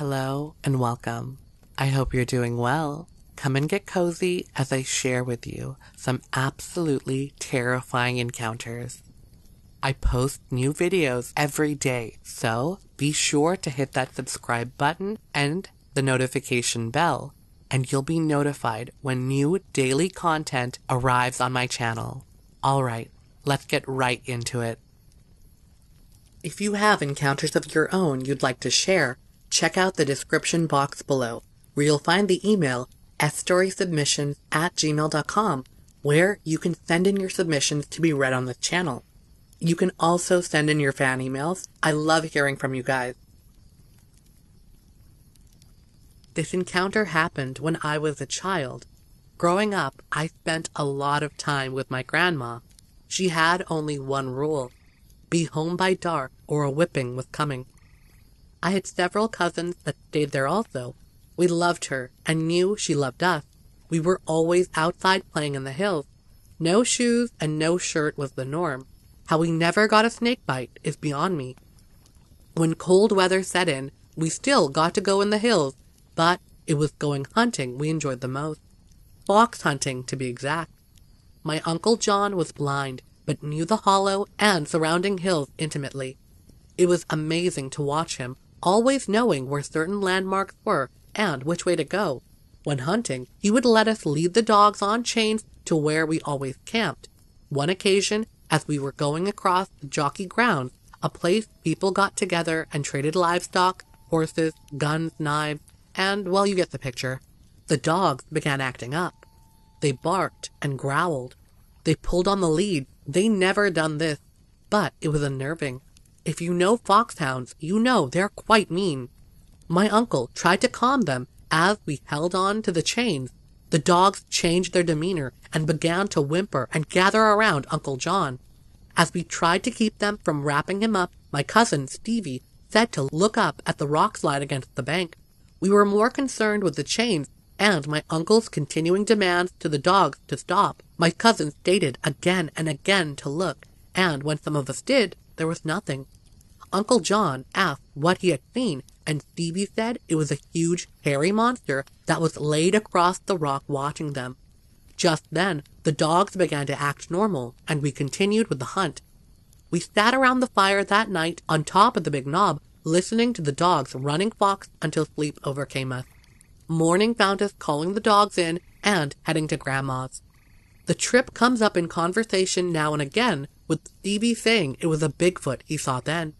Hello and welcome. I hope you're doing well. Come and get cozy as I share with you some absolutely terrifying encounters. I post new videos every day, so be sure to hit that subscribe button and the notification bell, and you'll be notified when new daily content arrives on my channel. Alright, let's get right into it. If you have encounters of your own you'd like to share, check out the description box below, where you'll find the email at sstoriessubmissions at gmail.com, where you can send in your submissions to be read on the channel. You can also send in your fan emails. I love hearing from you guys. This encounter happened when I was a child. Growing up, I spent a lot of time with my grandma. She had only one rule be home by dark or a whipping was coming. I had several cousins that stayed there also. We loved her and knew she loved us. We were always outside playing in the hills. No shoes and no shirt was the norm. How we never got a snake bite is beyond me. When cold weather set in, we still got to go in the hills, but it was going hunting we enjoyed the most. Fox hunting, to be exact. My Uncle John was blind, but knew the hollow and surrounding hills intimately. It was amazing to watch him always knowing where certain landmarks were and which way to go. When hunting, he would let us lead the dogs on chains to where we always camped. One occasion, as we were going across the jockey grounds, a place people got together and traded livestock, horses, guns, knives, and, well, you get the picture. The dogs began acting up. They barked and growled. They pulled on the lead. They never done this, but it was unnerving. If you know foxhounds, you know they're quite mean. My uncle tried to calm them as we held on to the chains. The dogs changed their demeanor and began to whimper and gather around Uncle John. As we tried to keep them from wrapping him up, my cousin, Stevie, said to look up at the rock slide against the bank. We were more concerned with the chains and my uncle's continuing demands to the dogs to stop. My cousin stated again and again to look, and when some of us did, there was nothing. Uncle John asked what he had seen, and Stevie said it was a huge, hairy monster that was laid across the rock watching them. Just then, the dogs began to act normal, and we continued with the hunt. We sat around the fire that night on top of the big knob, listening to the dogs running fox until sleep overcame us. Morning found us calling the dogs in and heading to Grandma's. The trip comes up in conversation now and again, with Stevie saying it was a Bigfoot he saw then.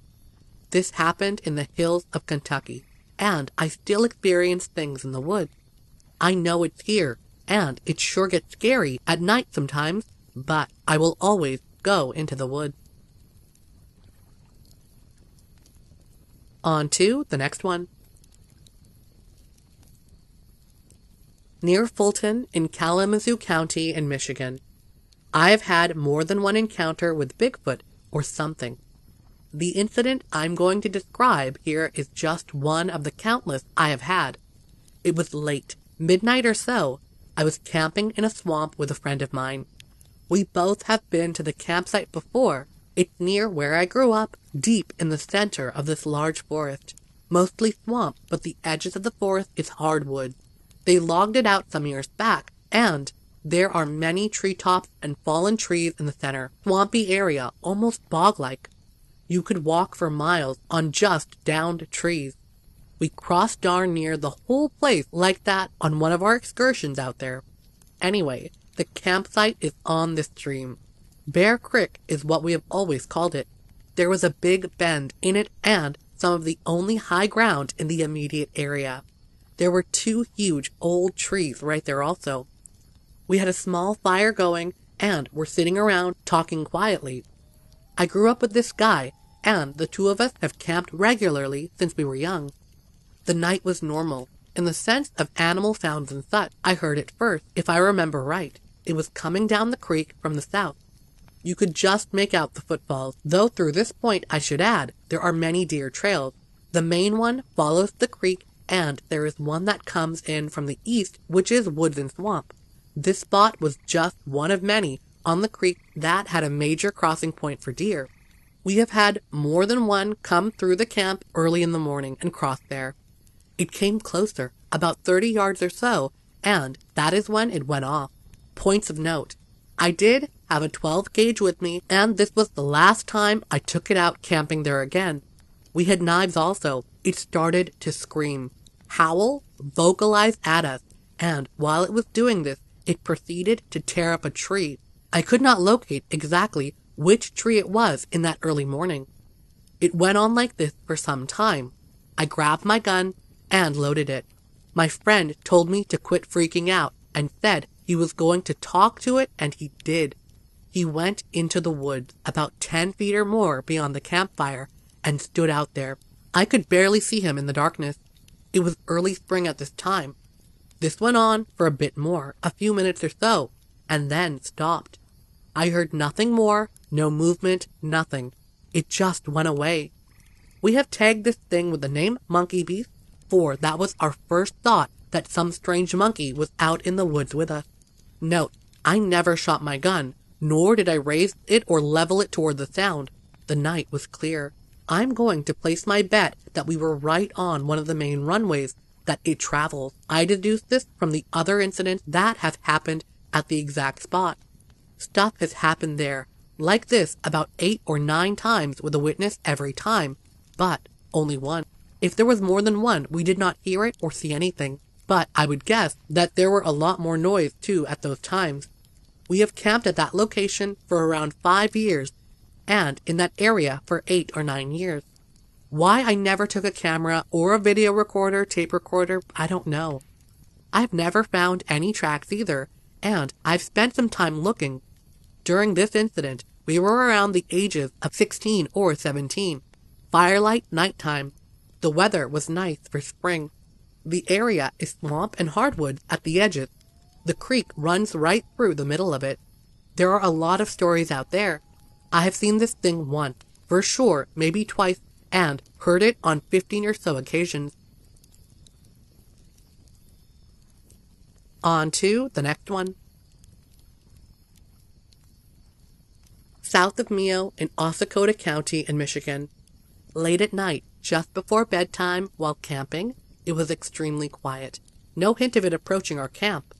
This happened in the hills of Kentucky, and I still experience things in the woods. I know it's here, and it sure gets scary at night sometimes, but I will always go into the woods. On to the next one. Near Fulton in Kalamazoo County in Michigan. I've had more than one encounter with Bigfoot or something. The incident I'm going to describe here is just one of the countless I have had. It was late, midnight or so. I was camping in a swamp with a friend of mine. We both have been to the campsite before. It's near where I grew up, deep in the center of this large forest. Mostly swamp, but the edges of the forest is hardwood. They logged it out some years back, and there are many treetops and fallen trees in the center. Swampy area, almost bog-like. You could walk for miles on just downed trees. We crossed darn near the whole place like that on one of our excursions out there. Anyway, the campsite is on this stream. Bear Creek is what we have always called it. There was a big bend in it and some of the only high ground in the immediate area. There were two huge old trees right there also. We had a small fire going and were sitting around talking quietly. I grew up with this guy and the two of us have camped regularly since we were young. The night was normal, in the sense of animal sounds and such. I heard it first, if I remember right. It was coming down the creek from the south. You could just make out the footfalls, though through this point, I should add, there are many deer trails. The main one follows the creek, and there is one that comes in from the east, which is woods and swamp. This spot was just one of many on the creek that had a major crossing point for deer. We have had more than one come through the camp early in the morning and cross there. It came closer, about 30 yards or so, and that is when it went off. Points of note. I did have a 12 gauge with me, and this was the last time I took it out camping there again. We had knives also. It started to scream, howl, vocalize at us, and while it was doing this, it proceeded to tear up a tree. I could not locate exactly which tree it was in that early morning. It went on like this for some time. I grabbed my gun and loaded it. My friend told me to quit freaking out and said he was going to talk to it, and he did. He went into the woods about 10 feet or more beyond the campfire and stood out there. I could barely see him in the darkness. It was early spring at this time. This went on for a bit more, a few minutes or so, and then stopped. I heard nothing more, no movement, nothing. It just went away. We have tagged this thing with the name Monkey Beast, for that was our first thought that some strange monkey was out in the woods with us. Note, I never shot my gun, nor did I raise it or level it toward the sound. The night was clear. I'm going to place my bet that we were right on one of the main runways that it travels. I deduce this from the other incidents that have happened at the exact spot. Stuff has happened there, like this, about eight or nine times with a witness every time, but only one. If there was more than one, we did not hear it or see anything but I would guess that there were a lot more noise too at those times. We have camped at that location for around five years and in that area for eight or nine years. Why I never took a camera or a video recorder, tape recorder, I don't know. I've never found any tracks either, and I've spent some time looking. During this incident, we were around the ages of 16 or 17. Firelight nighttime. The weather was nice for spring. The area is swamp and hardwood at the edges. The creek runs right through the middle of it. There are a lot of stories out there. I have seen this thing once, for sure, maybe twice, and heard it on 15 or so occasions. On to the next one. South of Mio in Oscoda County in Michigan. Late at night, just before bedtime, while camping, it was extremely quiet. No hint of it approaching our camp.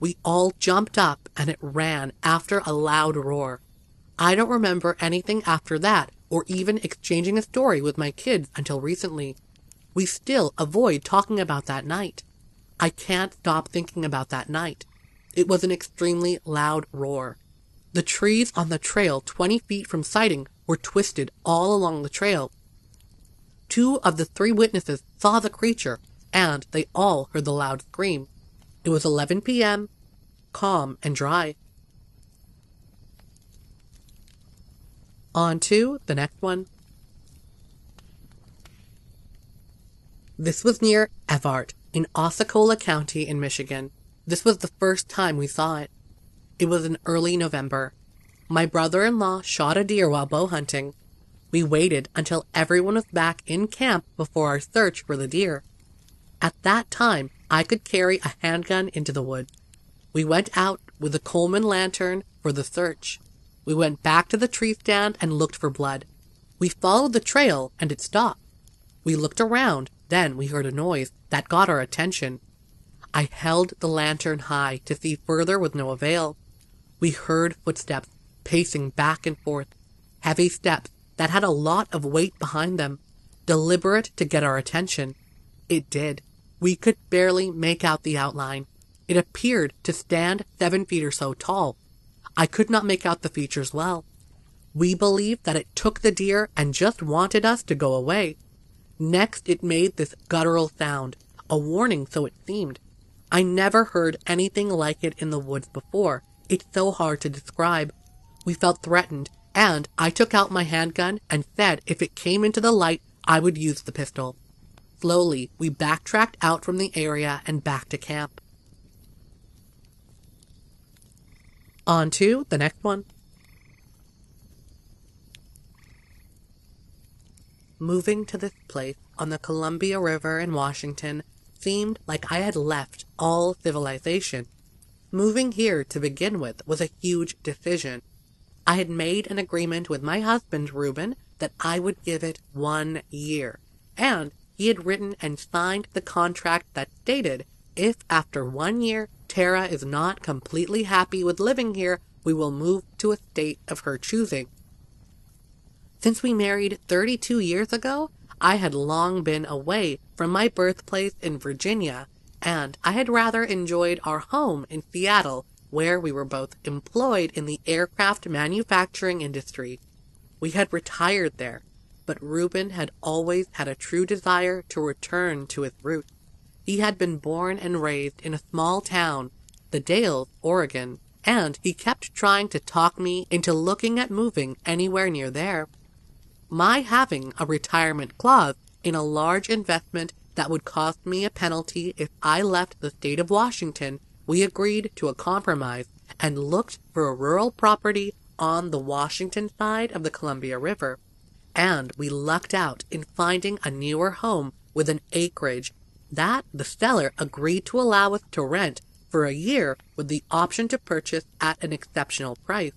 We all jumped up and it ran after a loud roar. I don't remember anything after that or even exchanging a story with my kids until recently. We still avoid talking about that night. I can't stop thinking about that night. It was an extremely loud roar. The trees on the trail 20 feet from sighting were twisted all along the trail Two of the three witnesses saw the creature, and they all heard the loud scream. It was 11 p.m., calm and dry. On to the next one. This was near Evart in Osceola County in Michigan. This was the first time we saw it. It was in early November. My brother in law shot a deer while bow hunting. We waited until everyone was back in camp before our search for the deer. At that time, I could carry a handgun into the woods. We went out with a Coleman lantern for the search. We went back to the tree stand and looked for blood. We followed the trail and it stopped. We looked around, then we heard a noise that got our attention. I held the lantern high to see further with no avail. We heard footsteps pacing back and forth, heavy steps that had a lot of weight behind them, deliberate to get our attention. It did. We could barely make out the outline. It appeared to stand seven feet or so tall. I could not make out the features well. We believed that it took the deer and just wanted us to go away. Next, it made this guttural sound, a warning, so it seemed. I never heard anything like it in the woods before. It's so hard to describe. We felt threatened and I took out my handgun and said if it came into the light, I would use the pistol. Slowly, we backtracked out from the area and back to camp. On to the next one. Moving to this place on the Columbia River in Washington seemed like I had left all civilization. Moving here to begin with was a huge decision I had made an agreement with my husband, Reuben, that I would give it one year. And he had written and signed the contract that stated if after one year Tara is not completely happy with living here, we will move to a state of her choosing. Since we married 32 years ago, I had long been away from my birthplace in Virginia, and I had rather enjoyed our home in Seattle, where we were both employed in the aircraft manufacturing industry. We had retired there, but Reuben had always had a true desire to return to his roots. He had been born and raised in a small town, the Dalles, Oregon, and he kept trying to talk me into looking at moving anywhere near there. My having a retirement clause in a large investment that would cost me a penalty if I left the state of Washington, we agreed to a compromise and looked for a rural property on the Washington side of the Columbia River. And we lucked out in finding a newer home with an acreage that the seller agreed to allow us to rent for a year with the option to purchase at an exceptional price.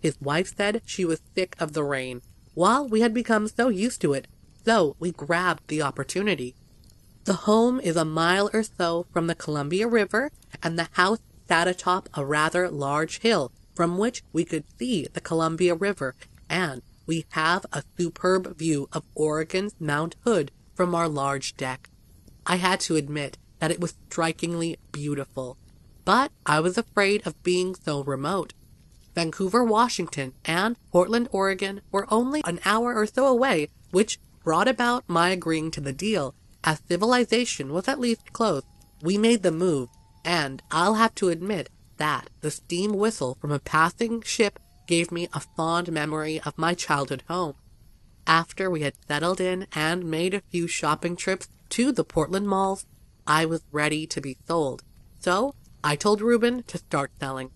His wife said she was sick of the rain, while we had become so used to it, so we grabbed the opportunity. The home is a mile or so from the Columbia River, and the house sat atop a rather large hill from which we could see the Columbia River, and we have a superb view of Oregon's Mount Hood from our large deck. I had to admit that it was strikingly beautiful, but I was afraid of being so remote. Vancouver, Washington, and Portland, Oregon were only an hour or so away, which brought about my agreeing to the deal, as civilization was at least close. We made the move, and I'll have to admit that the steam whistle from a passing ship gave me a fond memory of my childhood home. After we had settled in and made a few shopping trips to the Portland malls, I was ready to be sold. So I told Reuben to start selling.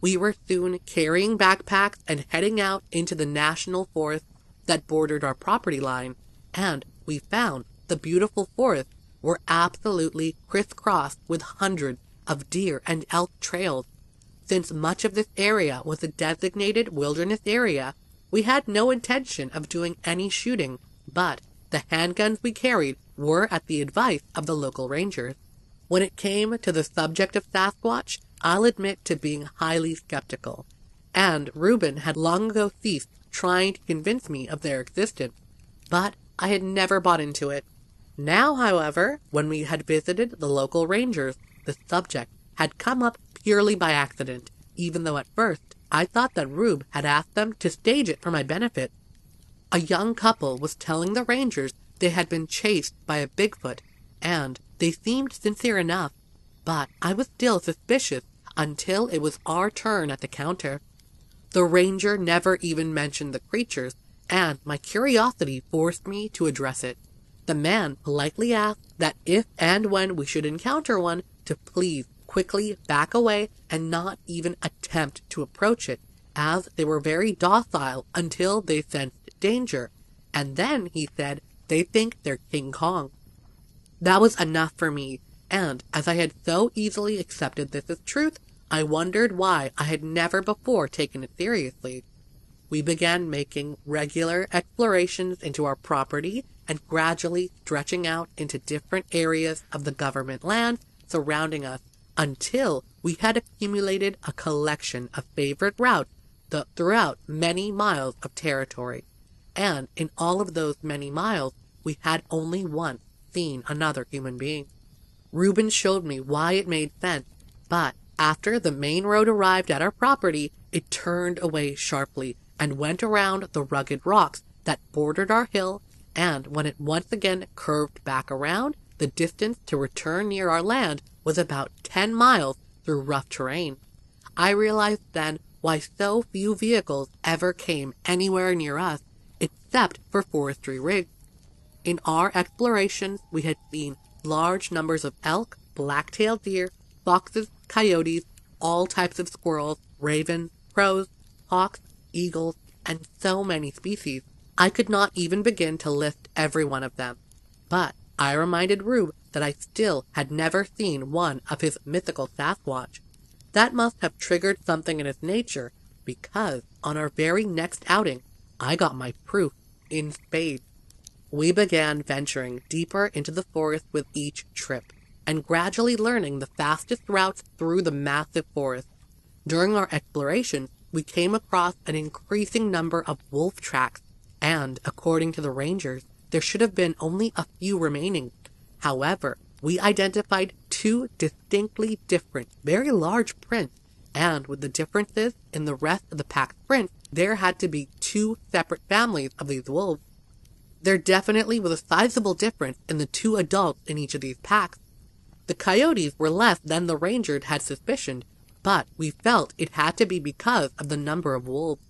We were soon carrying backpacks and heading out into the national forest that bordered our property line, and we found the beautiful forest were absolutely crisscrossed with hundreds of deer and elk trails. Since much of this area was a designated wilderness area, we had no intention of doing any shooting, but the handguns we carried were at the advice of the local rangers. When it came to the subject of Sasquatch, I'll admit to being highly skeptical, and Reuben had long ago ceased trying to convince me of their existence, but I had never bought into it. Now, however, when we had visited the local rangers, the subject had come up purely by accident, even though at first I thought that Rube had asked them to stage it for my benefit. A young couple was telling the rangers they had been chased by a Bigfoot, and they seemed sincere enough, but I was still suspicious until it was our turn at the counter. The ranger never even mentioned the creatures, and my curiosity forced me to address it. The man politely asked that if and when we should encounter one, to please quickly back away and not even attempt to approach it, as they were very docile until they sensed danger. And then, he said, they think they're King Kong. That was enough for me, and as I had so easily accepted this as truth, I wondered why I had never before taken it seriously. We began making regular explorations into our property and gradually stretching out into different areas of the government land surrounding us until we had accumulated a collection of favorite routes throughout many miles of territory. And in all of those many miles, we had only once seen another human being. Reuben showed me why it made sense, but after the main road arrived at our property, it turned away sharply and went around the rugged rocks that bordered our hill, and when it once again curved back around, the distance to return near our land was about 10 miles through rough terrain. I realized then why so few vehicles ever came anywhere near us, except for forestry rigs. In our explorations, we had seen large numbers of elk, black-tailed deer, foxes, coyotes, all types of squirrels, ravens, crows, hawks, eagles, and so many species. I could not even begin to list every one of them. But I reminded Rube that I still had never seen one of his mythical Sasquatch. That must have triggered something in his nature, because on our very next outing, I got my proof in faith. We began venturing deeper into the forest with each trip, and gradually learning the fastest routes through the massive forest. During our exploration, we came across an increasing number of wolf tracks, and, according to the rangers, there should have been only a few remaining. However, we identified two distinctly different, very large prints, and with the differences in the rest of the pack's prints, there had to be two separate families of these wolves. There definitely was a sizable difference in the two adults in each of these packs. The coyotes were less than the ranger had suspicioned, but we felt it had to be because of the number of wolves.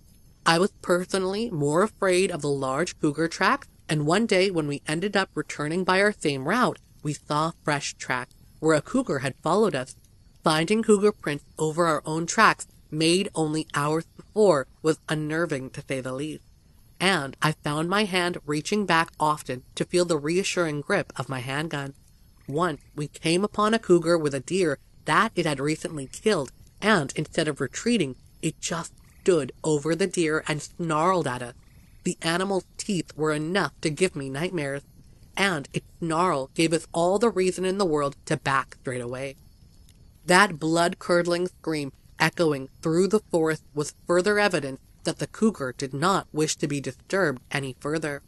I was personally more afraid of the large cougar tracks, and one day when we ended up returning by our same route, we saw fresh tracks where a cougar had followed us. Finding cougar prints over our own tracks made only hours before was unnerving to say the least. And I found my hand reaching back often to feel the reassuring grip of my handgun. Once we came upon a cougar with a deer that it had recently killed, and instead of retreating, it just stood over the deer and snarled at us. The animal's teeth were enough to give me nightmares, and its snarl gave us all the reason in the world to back straight away. That blood curdling scream echoing through the forest was further evidence that the cougar did not wish to be disturbed any further.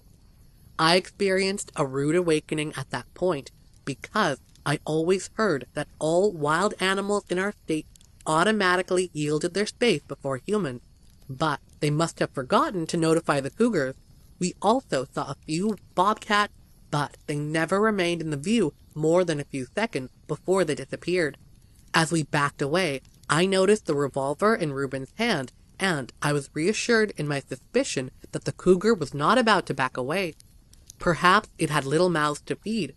I experienced a rude awakening at that point because I always heard that all wild animals in our state automatically yielded their space before humans, but they must have forgotten to notify the cougars. We also saw a few bobcats but they never remained in the view more than a few seconds before they disappeared. As we backed away, I noticed the revolver in Reuben's hand, and I was reassured in my suspicion that the cougar was not about to back away. Perhaps it had little mouths to feed.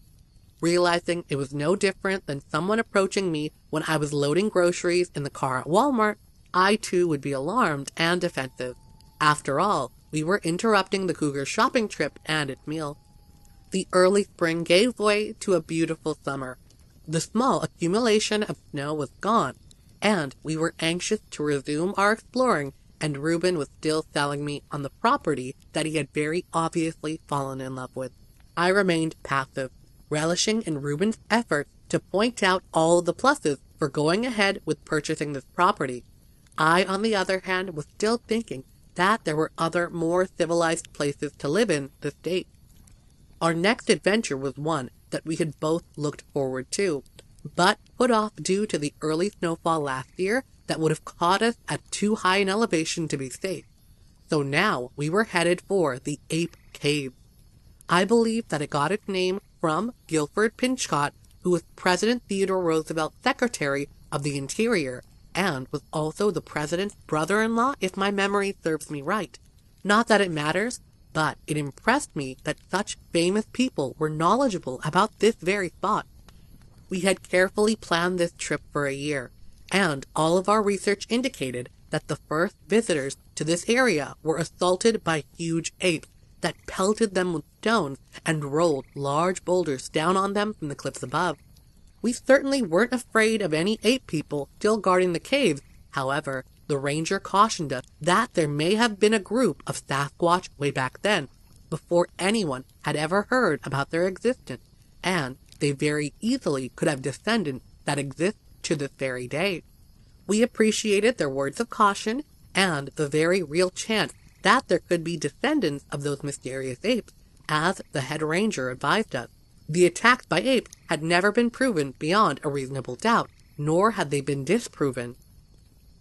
Realizing it was no different than someone approaching me when I was loading groceries in the car at Walmart, I too would be alarmed and defensive. After all, we were interrupting the cougar's shopping trip and its meal the early spring gave way to a beautiful summer. The small accumulation of snow was gone, and we were anxious to resume our exploring, and Reuben was still selling me on the property that he had very obviously fallen in love with. I remained passive, relishing in Reuben's efforts to point out all the pluses for going ahead with purchasing this property. I, on the other hand, was still thinking that there were other more civilized places to live in the state. Our next adventure was one that we had both looked forward to, but put off due to the early snowfall last year that would have caught us at too high an elevation to be safe. So now we were headed for the Ape Cave. I believe that it got its name from Gifford Pinchot, who was President Theodore Roosevelt's Secretary of the Interior and was also the president's brother-in-law if my memory serves me right. Not that it matters, but it impressed me that such famous people were knowledgeable about this very spot. We had carefully planned this trip for a year, and all of our research indicated that the first visitors to this area were assaulted by huge apes that pelted them with stones and rolled large boulders down on them from the cliffs above. We certainly weren't afraid of any ape people still guarding the caves. However, the ranger cautioned us that there may have been a group of Sasquatch way back then, before anyone had ever heard about their existence, and they very easily could have descendants that exist to this very day. We appreciated their words of caution and the very real chance that there could be descendants of those mysterious apes, as the head ranger advised us. The attacks by apes had never been proven beyond a reasonable doubt, nor had they been disproven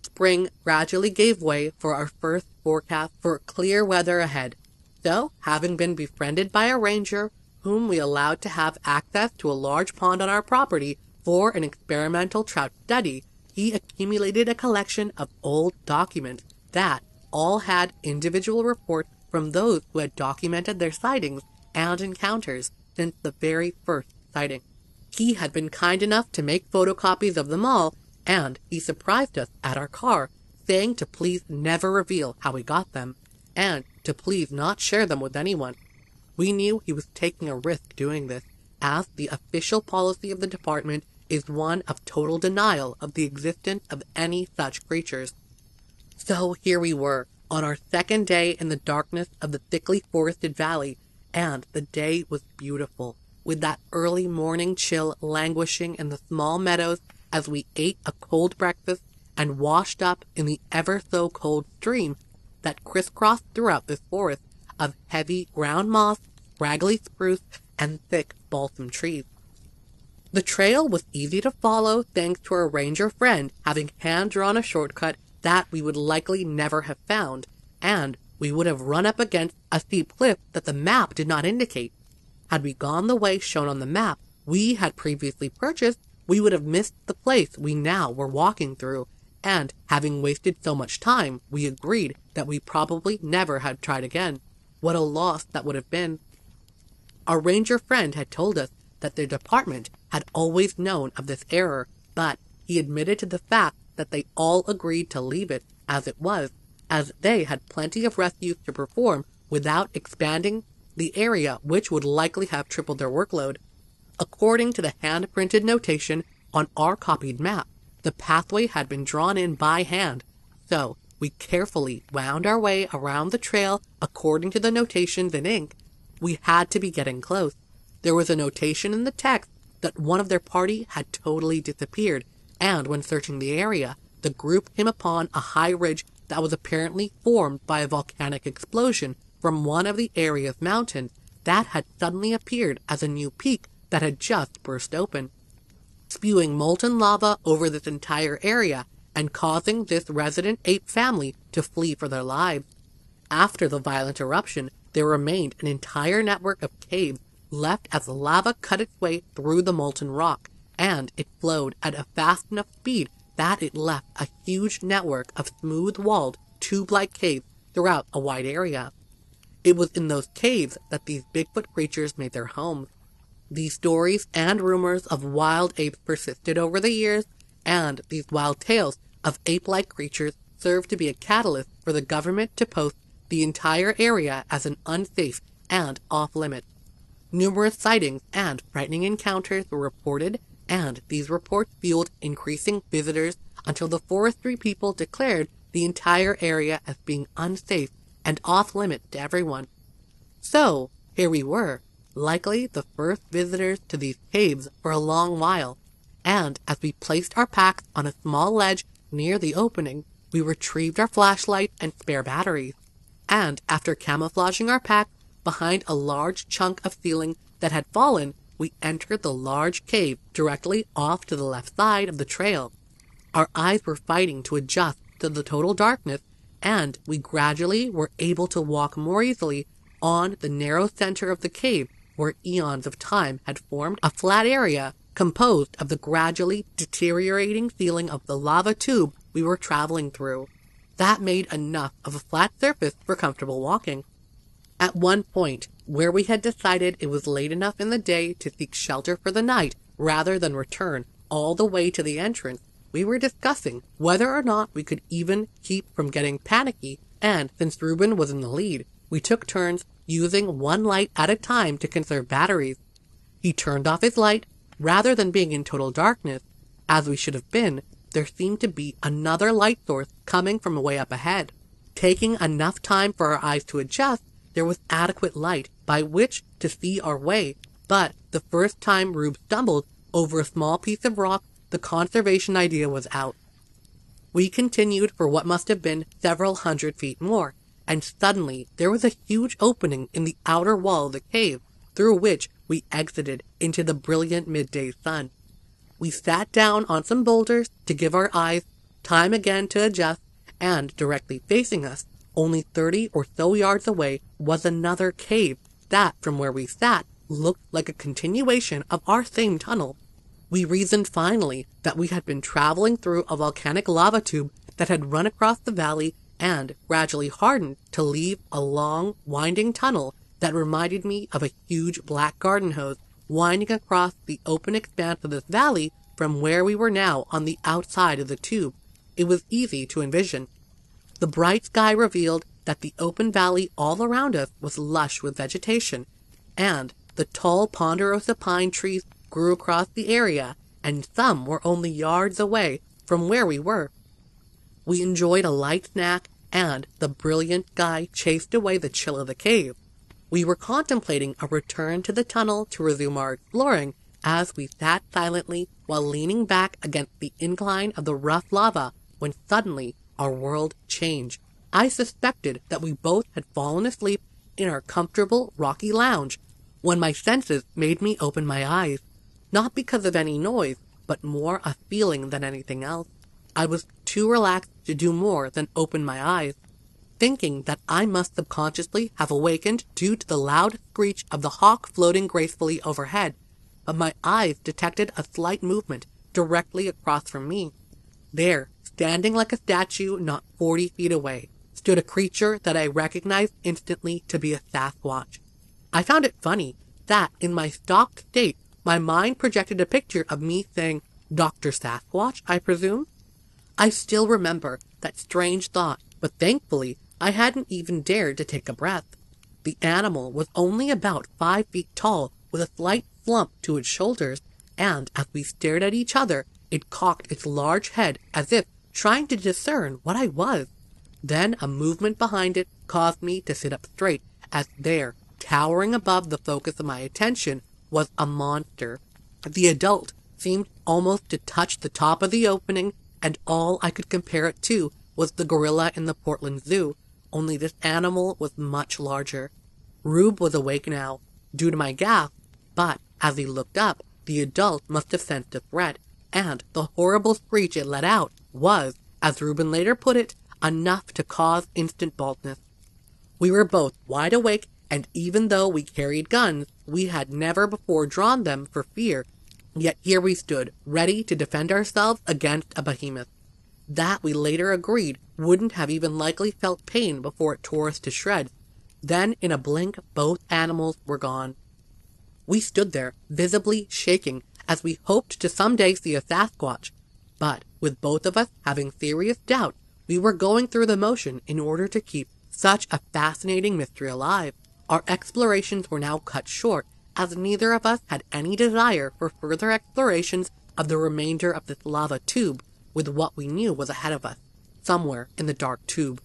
spring gradually gave way for our first forecast for clear weather ahead. So, having been befriended by a ranger whom we allowed to have access to a large pond on our property for an experimental trout study, he accumulated a collection of old documents that all had individual reports from those who had documented their sightings and encounters since the very first sighting. He had been kind enough to make photocopies of them all and he surprised us at our car, saying to please never reveal how we got them, and to please not share them with anyone. We knew he was taking a risk doing this, as the official policy of the department is one of total denial of the existence of any such creatures. So here we were, on our second day in the darkness of the thickly forested valley, and the day was beautiful, with that early morning chill languishing in the small meadows as we ate a cold breakfast and washed up in the ever so cold stream that crisscrossed throughout this forest of heavy ground moss, scraggly spruce, and thick balsam trees. The trail was easy to follow thanks to our ranger friend having hand drawn a shortcut that we would likely never have found, and we would have run up against a steep cliff that the map did not indicate. Had we gone the way shown on the map we had previously purchased, we would have missed the place we now were walking through, and having wasted so much time, we agreed that we probably never had tried again. What a loss that would have been. Our ranger friend had told us that their department had always known of this error, but he admitted to the fact that they all agreed to leave it as it was, as they had plenty of rescues to perform without expanding the area which would likely have tripled their workload. According to the hand-printed notation on our copied map, the pathway had been drawn in by hand, so we carefully wound our way around the trail according to the notations in ink. We had to be getting close. There was a notation in the text that one of their party had totally disappeared, and when searching the area, the group came upon a high ridge that was apparently formed by a volcanic explosion from one of the area's mountains that had suddenly appeared as a new peak that had just burst open, spewing molten lava over this entire area and causing this resident ape family to flee for their lives. After the violent eruption, there remained an entire network of caves left as the lava cut its way through the molten rock, and it flowed at a fast enough speed that it left a huge network of smooth-walled, tube-like caves throughout a wide area. It was in those caves that these Bigfoot creatures made their homes. These stories and rumors of wild apes persisted over the years, and these wild tales of ape-like creatures served to be a catalyst for the government to post the entire area as an unsafe and off-limits. Numerous sightings and frightening encounters were reported, and these reports fueled increasing visitors until the forestry people declared the entire area as being unsafe and off-limits to everyone. So, here we were, likely the first visitors to these caves for a long while, and as we placed our packs on a small ledge near the opening, we retrieved our flashlight and spare batteries, and after camouflaging our pack behind a large chunk of ceiling that had fallen, we entered the large cave directly off to the left side of the trail. Our eyes were fighting to adjust to the total darkness, and we gradually were able to walk more easily on the narrow center of the cave where eons of time had formed a flat area composed of the gradually deteriorating ceiling of the lava tube we were traveling through. That made enough of a flat surface for comfortable walking. At one point, where we had decided it was late enough in the day to seek shelter for the night rather than return all the way to the entrance, we were discussing whether or not we could even keep from getting panicky, and since Reuben was in the lead, we took turns using one light at a time to conserve batteries. He turned off his light. Rather than being in total darkness, as we should have been, there seemed to be another light source coming from way up ahead. Taking enough time for our eyes to adjust, there was adequate light by which to see our way, but the first time Rube stumbled over a small piece of rock, the conservation idea was out. We continued for what must have been several hundred feet more, and suddenly there was a huge opening in the outer wall of the cave, through which we exited into the brilliant midday sun. We sat down on some boulders to give our eyes time again to adjust, and directly facing us, only thirty or so yards away, was another cave that, from where we sat, looked like a continuation of our same tunnel. We reasoned finally that we had been traveling through a volcanic lava tube that had run across the valley and gradually hardened to leave a long, winding tunnel that reminded me of a huge black garden hose winding across the open expanse of this valley from where we were now on the outside of the tube. It was easy to envision. The bright sky revealed that the open valley all around us was lush with vegetation, and the tall ponderosa pine trees grew across the area, and some were only yards away from where we were. We enjoyed a light snack, and the brilliant sky chased away the chill of the cave. We were contemplating a return to the tunnel to resume our exploring as we sat silently while leaning back against the incline of the rough lava when suddenly our world changed. I suspected that we both had fallen asleep in our comfortable rocky lounge when my senses made me open my eyes, not because of any noise, but more a feeling than anything else. I was too relaxed to do more than open my eyes, thinking that I must subconsciously have awakened due to the loud screech of the hawk floating gracefully overhead, but my eyes detected a slight movement directly across from me. There, standing like a statue not forty feet away, stood a creature that I recognized instantly to be a Sasquatch. I found it funny that, in my stocked state, my mind projected a picture of me saying, Dr. Sasquatch, I presume? I still remember that strange thought, but thankfully I hadn't even dared to take a breath. The animal was only about five feet tall, with a slight slump to its shoulders, and as we stared at each other, it cocked its large head as if trying to discern what I was. Then a movement behind it caused me to sit up straight, as there, towering above the focus of my attention, was a monster. The adult seemed almost to touch the top of the opening, and all I could compare it to was the gorilla in the Portland Zoo, only this animal was much larger. Rube was awake now, due to my gasp, but as he looked up, the adult must have sensed a threat, and the horrible screech it let out was, as Reuben later put it, enough to cause instant baldness. We were both wide awake, and even though we carried guns, we had never before drawn them for fear. Yet here we stood, ready to defend ourselves against a behemoth. That we later agreed wouldn't have even likely felt pain before it tore us to shreds. Then, in a blink, both animals were gone. We stood there, visibly shaking, as we hoped to some day see a Sasquatch. But, with both of us having serious doubt, we were going through the motion in order to keep such a fascinating mystery alive. Our explorations were now cut short, as neither of us had any desire for further explorations of the remainder of this lava tube with what we knew was ahead of us, somewhere in the dark tube.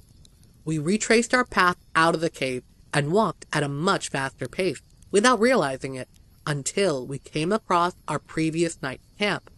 We retraced our path out of the cave and walked at a much faster pace, without realizing it, until we came across our previous night's camp.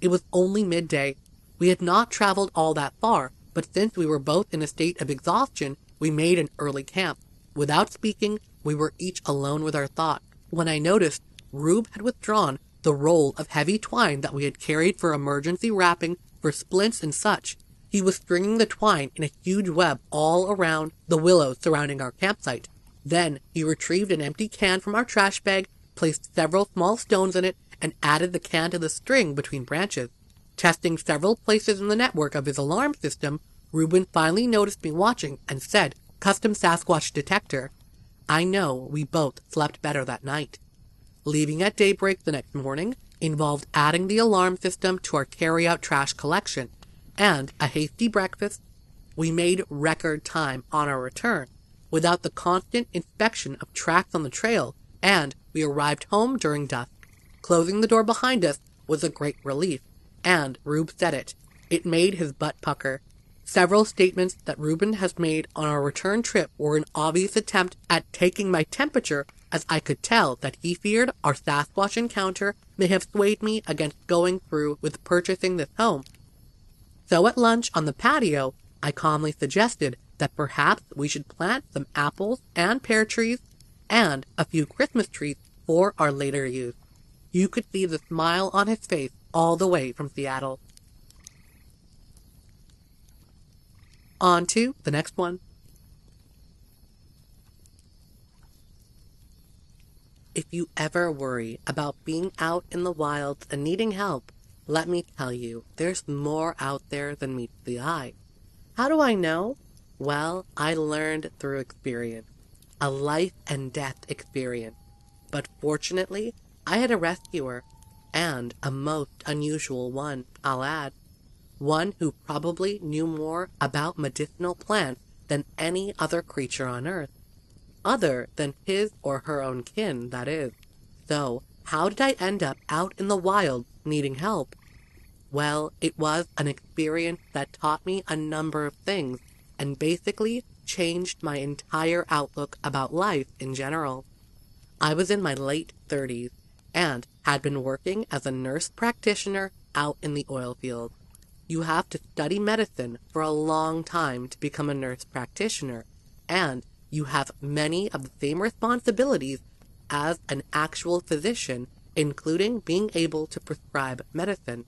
It was only midday. We had not traveled all that far, but since we were both in a state of exhaustion, we made an early camp. Without speaking, we were each alone with our thoughts. When I noticed, Rube had withdrawn the roll of heavy twine that we had carried for emergency wrapping for splints and such. He was stringing the twine in a huge web all around the willows surrounding our campsite. Then he retrieved an empty can from our trash bag, placed several small stones in it, and added the can to the string between branches. Testing several places in the network of his alarm system, Reuben finally noticed me watching and said, Custom Sasquatch detector. I know we both slept better that night. Leaving at daybreak the next morning involved adding the alarm system to our carry-out trash collection, and a hasty breakfast. We made record time on our return, without the constant inspection of tracks on the trail, and we arrived home during dusk. Closing the door behind us was a great relief, and Rube said it. It made his butt pucker. Several statements that Reuben has made on our return trip were an obvious attempt at taking my temperature, as I could tell that he feared our Sasquatch encounter may have swayed me against going through with purchasing this home. So at lunch on the patio, I calmly suggested that perhaps we should plant some apples and pear trees and a few Christmas trees for our later use. You could see the smile on his face all the way from Seattle. On to the next one. If you ever worry about being out in the wilds and needing help, let me tell you, there's more out there than meets the eye. How do I know? Well, I learned through experience, a life and death experience. But fortunately, I had a rescuer, and a most unusual one, I'll add. One who probably knew more about medicinal plants than any other creature on earth. Other than his or her own kin, that is. So, how did I end up out in the wild needing help? Well, it was an experience that taught me a number of things and basically changed my entire outlook about life in general. I was in my late 30s and had been working as a nurse practitioner out in the oil field. You have to study medicine for a long time to become a nurse practitioner, and you have many of the same responsibilities as an actual physician, including being able to prescribe medicine.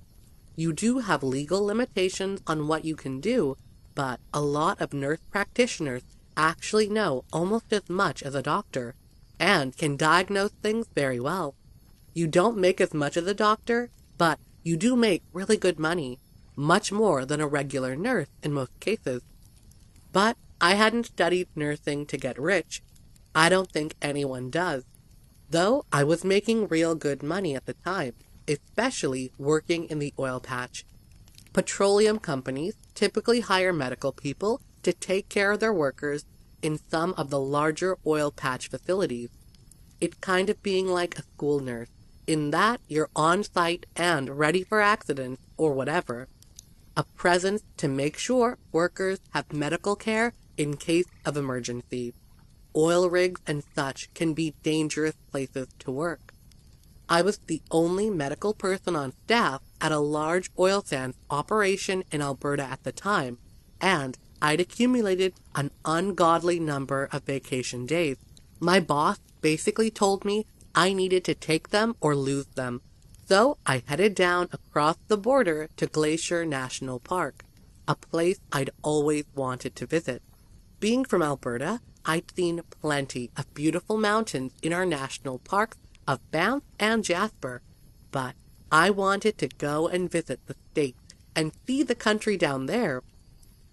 You do have legal limitations on what you can do, but a lot of nurse practitioners actually know almost as much as a doctor and can diagnose things very well. You don't make as much as a doctor, but you do make really good money, much more than a regular nurse in most cases. But I hadn't studied nursing to get rich. I don't think anyone does. Though I was making real good money at the time, especially working in the oil patch. Petroleum companies typically hire medical people to take care of their workers in some of the larger oil patch facilities. It's kind of being like a school nurse, in that you're on site and ready for accidents or whatever. A presence to make sure workers have medical care in case of emergency. Oil rigs and such can be dangerous places to work. I was the only medical person on staff at a large oil sands operation in Alberta at the time, and I'd accumulated an ungodly number of vacation days. My boss basically told me I needed to take them or lose them, so I headed down across the border to Glacier National Park, a place I'd always wanted to visit. Being from Alberta, I'd seen plenty of beautiful mountains in our national parks of Banff and Jasper, but I wanted to go and visit the state and see the country down there.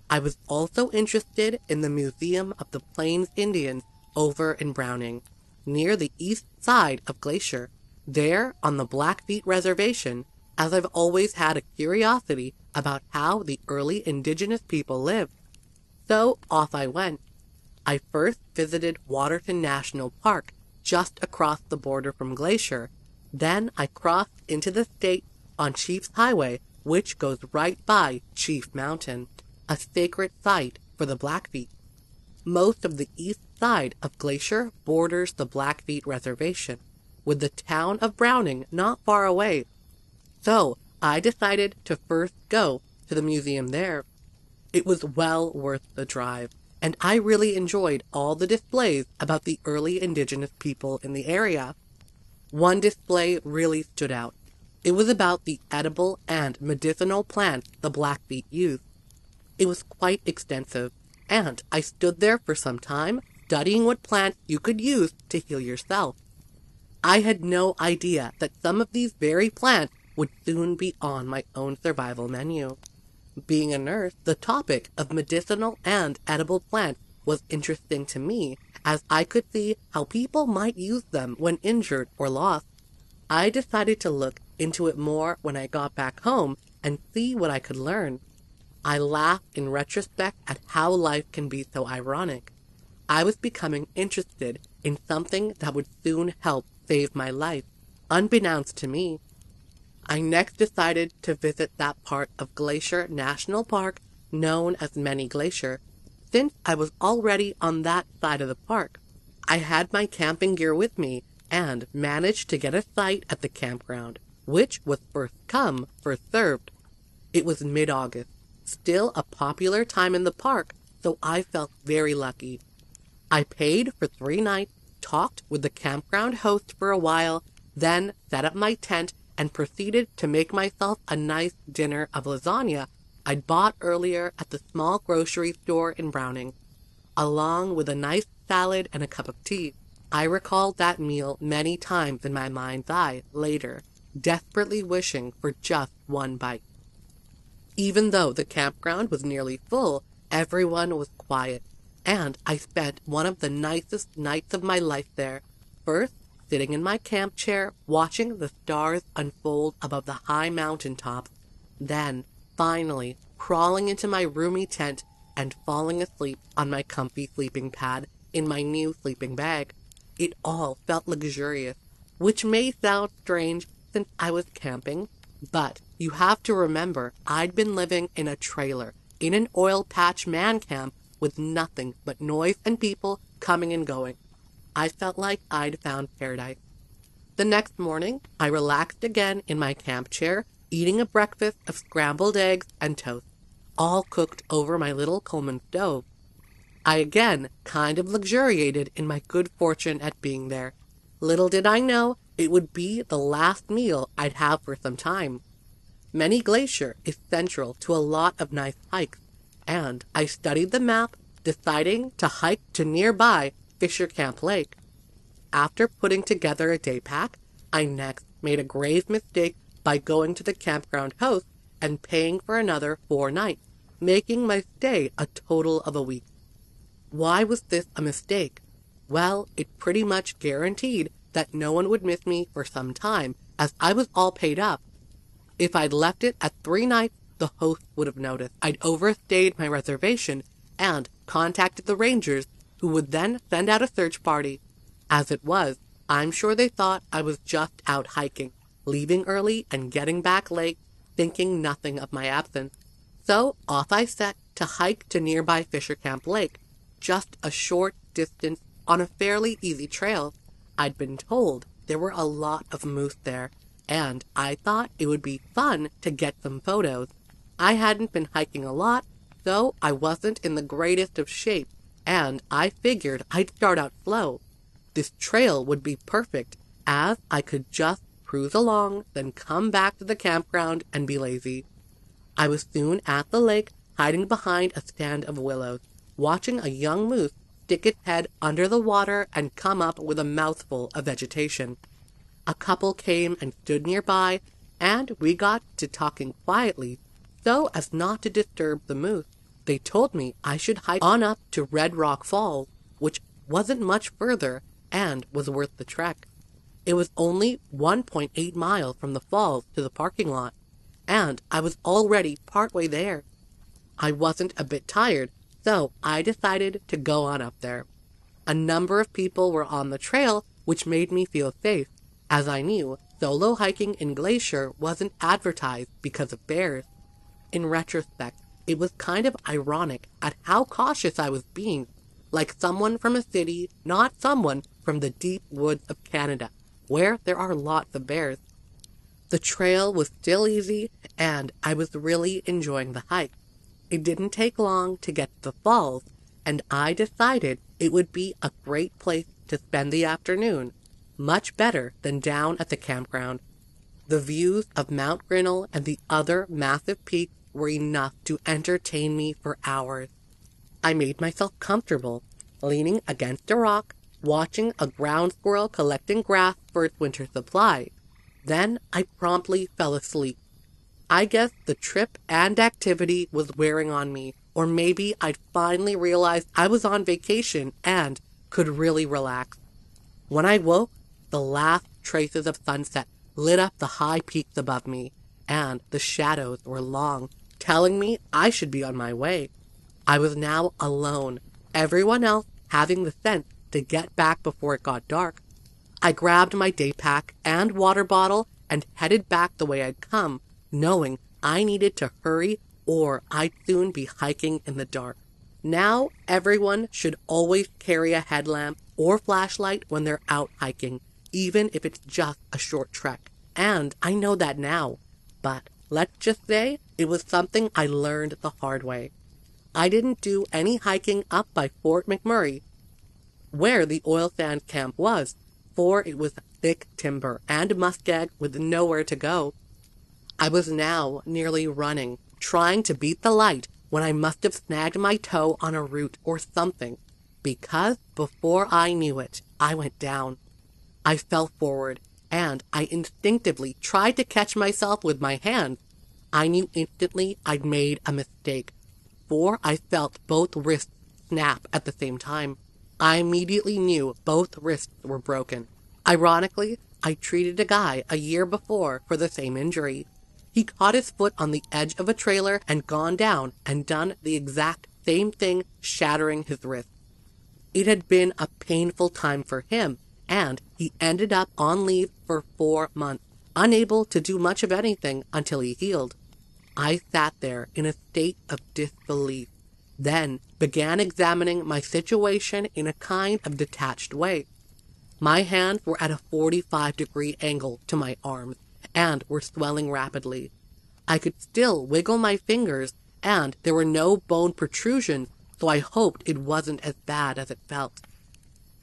I was also interested in the Museum of the Plains Indians over in Browning, near the east side of Glacier, there on the Blackfeet Reservation, as I've always had a curiosity about how the early indigenous people lived. So off I went. I first visited Waterton National Park, just across the border from Glacier. Then I crossed into the state on Chief's Highway, which goes right by Chief Mountain, a sacred site for the Blackfeet. Most of the east side of Glacier borders the Blackfeet Reservation, with the town of Browning not far away. So I decided to first go to the museum there. It was well worth the drive, and I really enjoyed all the displays about the early indigenous people in the area. One display really stood out. It was about the edible and medicinal plants the Blackfeet used. It was quite extensive, and I stood there for some time studying what plants you could use to heal yourself. I had no idea that some of these very plants would soon be on my own survival menu. Being a nurse, the topic of medicinal and edible plants was interesting to me, as I could see how people might use them when injured or lost. I decided to look into it more when I got back home and see what I could learn. I laugh in retrospect at how life can be so ironic. I was becoming interested in something that would soon help save my life, unbeknownst to me. I next decided to visit that part of Glacier National Park known as Many Glacier. Since I was already on that side of the park, I had my camping gear with me and managed to get a site at the campground, which was first come, first served. It was mid August, still a popular time in the park, so I felt very lucky. I paid for three nights, talked with the campground host for a while, then set up my tent and proceeded to make myself a nice dinner of lasagna I'd bought earlier at the small grocery store in Browning, along with a nice salad and a cup of tea. I recalled that meal many times in my mind's eye later, desperately wishing for just one bite. Even though the campground was nearly full, everyone was quiet, and I spent one of the nicest nights of my life there. First, sitting in my camp chair, watching the stars unfold above the high mountain tops. Then, finally, crawling into my roomy tent and falling asleep on my comfy sleeping pad in my new sleeping bag. It all felt luxurious, which may sound strange since I was camping, but you have to remember I'd been living in a trailer in an oil patch man camp with nothing but noise and people coming and going. I felt like I'd found paradise. The next morning, I relaxed again in my camp chair, eating a breakfast of scrambled eggs and toast, all cooked over my little Coleman stove. I again kind of luxuriated in my good fortune at being there. Little did I know it would be the last meal I'd have for some time. Many Glacier is central to a lot of nice hikes, and I studied the map, deciding to hike to nearby Fishercap Lake. After putting together a day pack, I next made a grave mistake by going to the campground host and paying for another four nights, making my stay a total of a week. Why was this a mistake? Well, it pretty much guaranteed that no one would miss me for some time, as I was all paid up. If I'd left it at three nights, the host would have noticed I'd overstayed my reservation and contacted the rangers, who would then send out a search party. As it was, I'm sure they thought I was just out hiking, leaving early and getting back late, thinking nothing of my absence. So off I set to hike to nearby Fishercap Lake, just a short distance on a fairly easy trail. I'd been told there were a lot of moose there, and I thought it would be fun to get some photos. I hadn't been hiking a lot, so I wasn't in the greatest of shape, and I figured I'd start out slow. This trail would be perfect, as I could just cruise along, then come back to the campground and be lazy. I was soon at the lake, hiding behind a stand of willows, watching a young moose stick its head under the water and come up with a mouthful of vegetation. A couple came and stood nearby, and we got to talking quietly, so as not to disturb the moose. They told me I should hike on up to Red Rock Falls, which wasn't much further and was worth the trek. It was only 1.8 miles from the falls to the parking lot, and I was already partway there. I wasn't a bit tired, so I decided to go on up there. A number of people were on the trail, which made me feel safe, as I knew solo hiking in Glacier wasn't advertised because of bears. In retrospect, it was kind of ironic at how cautious I was being, like someone from a city, not someone from the deep woods of Canada, where there are lots of bears. The trail was still easy, and I was really enjoying the hike. It didn't take long to get to the falls, and I decided it would be a great place to spend the afternoon, much better than down at the campground. The views of Mount Grinnell and the other massive peaks were enough to entertain me for hours. I made myself comfortable, leaning against a rock, watching a ground squirrel collecting grass for its winter supply. Then I promptly fell asleep. I guess the trip and activity was wearing on me, or maybe I'd finally realized I was on vacation and could really relax. When I woke, the last traces of sunset lit up the high peaks above me, and the shadows were long, telling me I should be on my way. I was now alone, everyone else having the sense to get back before it got dark. I grabbed my day pack and water bottle and headed back the way I'd come, knowing I needed to hurry or I'd soon be hiking in the dark. Now everyone should always carry a headlamp or flashlight when they're out hiking, even if it's just a short trek. And I know that now. But let's just say it was something I learned the hard way. I didn't do any hiking up by Fort McMurray, where the oil sand camp was, for it was thick timber and muskeg with nowhere to go. I was now nearly running, trying to beat the light when I must have snagged my toe on a root or something, because before I knew it, I went down. I fell forward, and I instinctively tried to catch myself with my hand. I knew instantly I'd made a mistake, for I felt both wrists snap at the same time. I immediately knew both wrists were broken. Ironically, I treated a guy a year before for the same injury. He caught his foot on the edge of a trailer and gone down and done the exact same thing, shattering his wrist. It had been a painful time for him, and he ended up on leave for four months, unable to do much of anything until he healed. I sat there in a state of disbelief. then began examining my situation in a kind of detached way. My hands were at a 45 degree angle to my arms and were swelling rapidly. I could still wiggle my fingers and there were no bone protrusions, so I hoped it wasn't as bad as it felt.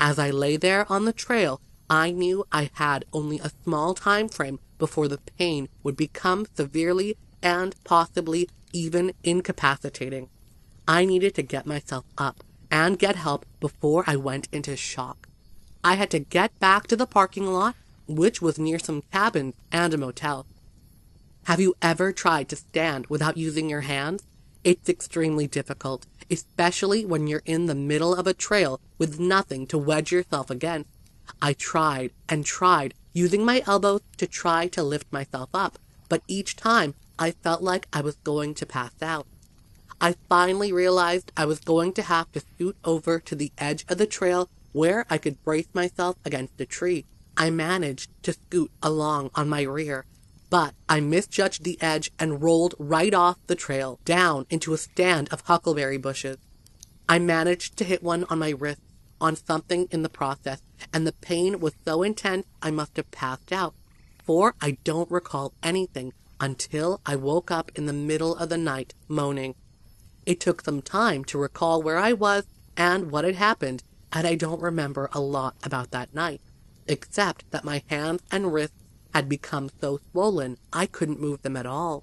As I lay there on the trail, I knew I had only a small time frame before the pain would become severely and possibly even incapacitating. I needed to get myself up and get help before I went into shock. I had to get back to the parking lot, which was near some cabins and a motel. Have you ever tried to stand without using your hands? It's extremely difficult, especially when you're in the middle of a trail with nothing to wedge yourself against. I tried and tried, using my elbows to try to lift myself up, but each time I felt like I was going to pass out. I finally realized I was going to have to scoot over to the edge of the trail where I could brace myself against a tree. I managed to scoot along on my rear, but I misjudged the edge and rolled right off the trail down into a stand of huckleberry bushes. I managed to hit one on my wrist on something in the process, and the pain was so intense I must have passed out, for I don't recall anything until I woke up in the middle of the night moaning. It took some time to recall where I was and what had happened, and I don't remember a lot about that night, except that my hands and wrists had become so swollen I couldn't move them at all.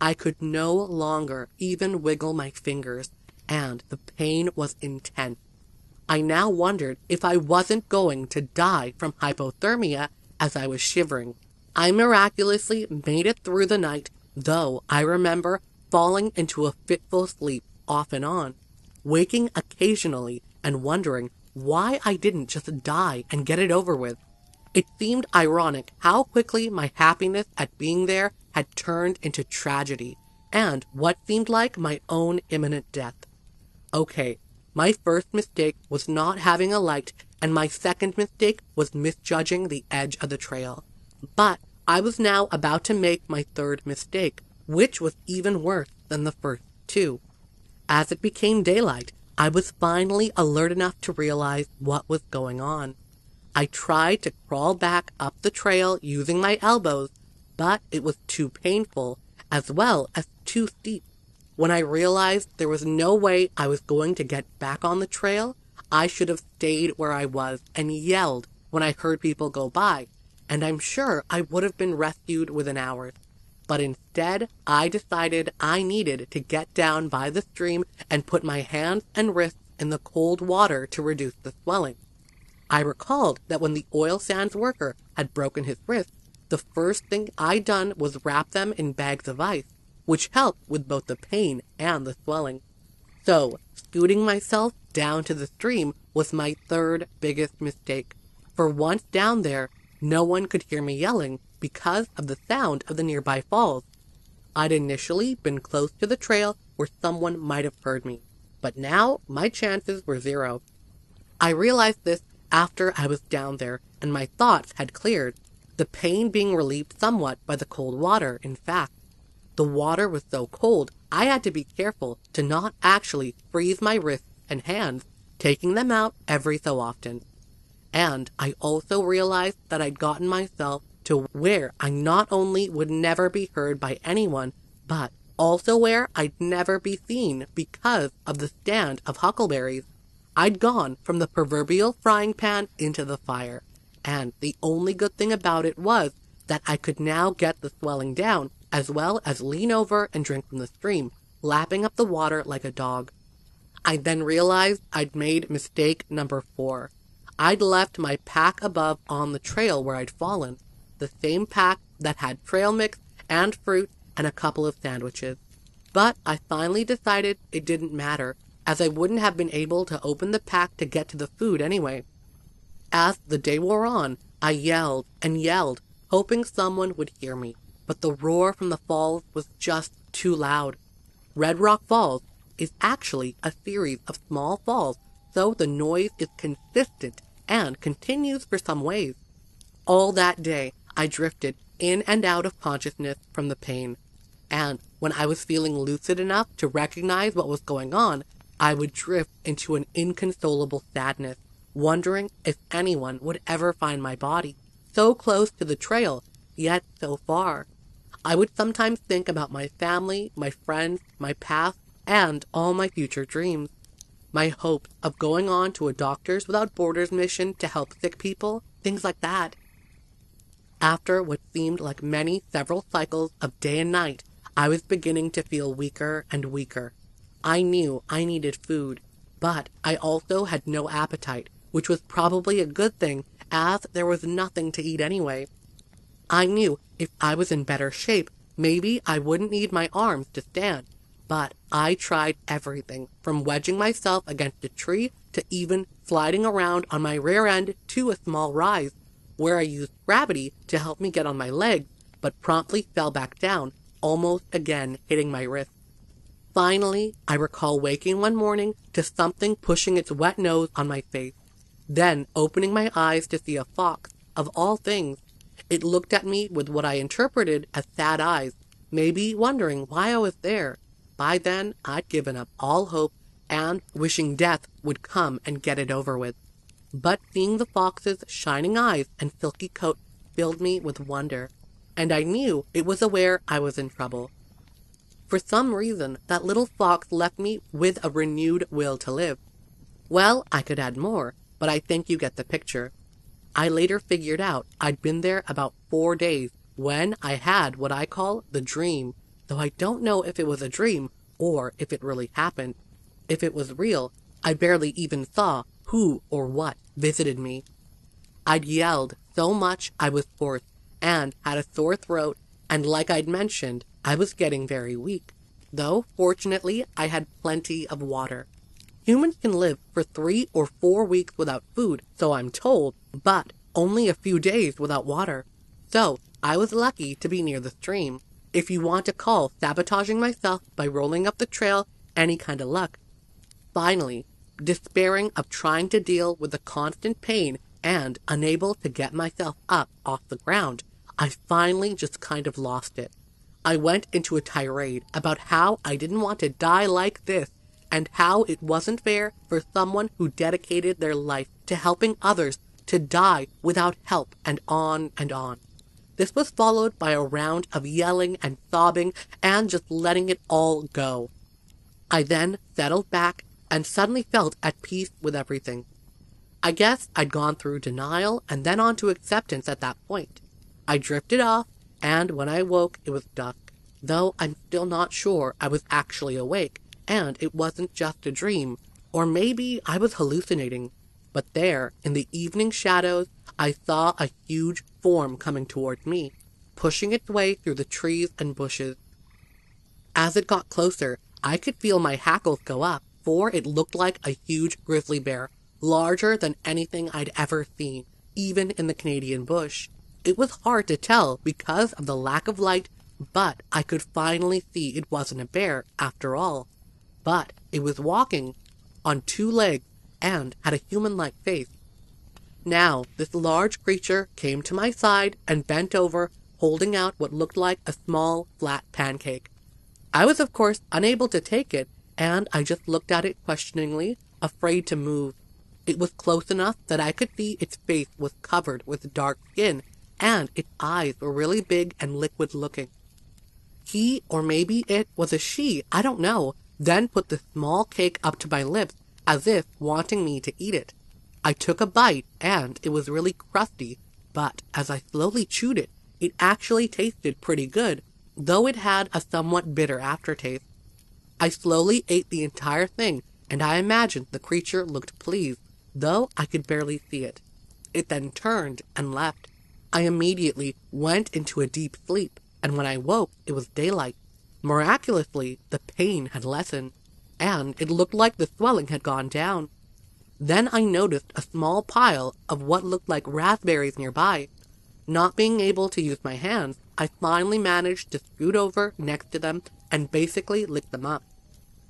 I could no longer even wiggle my fingers, and the pain was intense. I now wondered if I wasn't going to die from hypothermia as I was shivering. I miraculously made it through the night, though I remember falling into a fitful sleep off and on, waking occasionally and wondering why I didn't just die and get it over with. It seemed ironic how quickly my happiness at being there had turned into tragedy and what seemed like my own imminent death. Okay, my first mistake was not having a light, and my second mistake was misjudging the edge of the trail. But I was now about to make my third mistake, which was even worse than the first two. As it became daylight, I was finally alert enough to realize what was going on. I tried to crawl back up the trail using my elbows, but it was too painful, as well as too steep. When I realized there was no way I was going to get back on the trail, I should have stayed where I was and yelled when I heard people go by, and I'm sure I would have been rescued within hours. But instead, I decided I needed to get down by the stream and put my hands and wrists in the cold water to reduce the swelling. I recalled that when the oil sands worker had broken his wrist, the first thing I'd done was wrap them in bags of ice, which helped with both the pain and the swelling. So, scooting myself down to the stream was my third biggest mistake. For once down there, no one could hear me yelling because of the sound of the nearby falls. I'd initially been close to the trail where someone might have heard me, but now my chances were zero. I realized this after I was down there and my thoughts had cleared, the pain being relieved somewhat by the cold water, in fact. The water was so cold I had to be careful to not actually freeze my wrists and hands, taking them out every so often. And I also realized that I'd gotten myself to where I not only would never be heard by anyone, but also where I'd never be seen because of the stand of huckleberries I'd gone from the proverbial frying pan into the fire, and the only good thing about it was that I could now get the swelling down, as well as lean over and drink from the stream, lapping up the water like a dog. I then realized I'd made mistake number four. I'd left my pack above on the trail where I'd fallen, the same pack that had trail mix and fruit and a couple of sandwiches. But I finally decided it didn't matter as I wouldn't have been able to open the pack to get to the food anyway. As the day wore on, I yelled and yelled, hoping someone would hear me, but the roar from the falls was just too loud. Red Rock Falls is actually a series of small falls, so the noise is consistent and continues for some ways. All that day, I drifted in and out of consciousness from the pain, And when I was feeling lucid enough to recognize what was going on, I would drift into an inconsolable sadness, wondering if anyone would ever find my body, so close to the trail, yet so far. I would sometimes think about my family, my friends, my past, and all my future dreams. My hopes of going on to a Doctors Without Borders mission to help sick people, things like that. After what seemed like many several cycles of day and night, I was beginning to feel weaker and weaker. I knew I needed food, but I also had no appetite, which was probably a good thing as there was nothing to eat anyway. I knew if I was in better shape, maybe I wouldn't need my arms to stand. But I tried everything, from wedging myself against a tree to even sliding around on my rear end to a small rise, where I used gravity to help me get on my legs, but promptly fell back down, almost again hitting my wrist. Finally, I recall waking one morning to something pushing its wet nose on my face, then opening my eyes to see a fox, of all things. It looked at me with what I interpreted as sad eyes, maybe wondering why I was there. By then, I'd given up all hope and wishing death would come and get it over with. But seeing the fox's shining eyes and silky coat filled me with wonder, and I knew it was aware I was in trouble. For some reason, that little fox left me with a renewed will to live. Well, I could add more, but I think you get the picture. I later figured out I'd been there about four days when I had what I call the dream, though I don't know if it was a dream or if it really happened. If it was real, I barely even saw who or what visited me. I'd yelled so much I was hoarse and had a sore throat, and like I'd mentioned, I was getting very weak, though fortunately I had plenty of water. Humans can live for three or four weeks without food, so I'm told, but only a few days without water. So I was lucky to be near the stream. If you want to call sabotaging myself by rolling up the trail any kind of luck. Finally, despairing of trying to deal with the constant pain and unable to get myself up off the ground, I finally just kind of lost it. I went into a tirade about how I didn't want to die like this and how it wasn't fair for someone who dedicated their life to helping others to die without help and on and on. This was followed by a round of yelling and sobbing and just letting it all go. I then settled back and suddenly felt at peace with everything. I guess I'd gone through denial and then on to acceptance at that point. I drifted off, and when I woke, it was dusk, though I'm still not sure I was actually awake, and it wasn't just a dream, or maybe I was hallucinating. But there, in the evening shadows, I saw a huge form coming toward me, pushing its way through the trees and bushes. As it got closer, I could feel my hackles go up, for it looked like a huge grizzly bear, larger than anything I'd ever seen, even in the Canadian bush. It was hard to tell because of the lack of light, but I could finally see it wasn't a bear after all. But it was walking on two legs and had a human-like face. Now this large creature came to my side and bent over, holding out what looked like a small, flat pancake. I was of course unable to take it, and I just looked at it questioningly, afraid to move. It was close enough that I could see its face was covered with dark skin and its eyes were really big and liquid looking. He, or maybe it was a she, I don't know, then put the small cake up to my lips as if wanting me to eat it. I took a bite and it was really crusty, but as I slowly chewed it, it actually tasted pretty good, though it had a somewhat bitter aftertaste. I slowly ate the entire thing, and I imagined the creature looked pleased, though I could barely see it. It then turned and left. I immediately went into a deep sleep, and when I woke, it was daylight. Miraculously, the pain had lessened, and it looked like the swelling had gone down. Then I noticed a small pile of what looked like raspberries nearby. Not being able to use my hands, I finally managed to scoot over next to them and basically lick them up.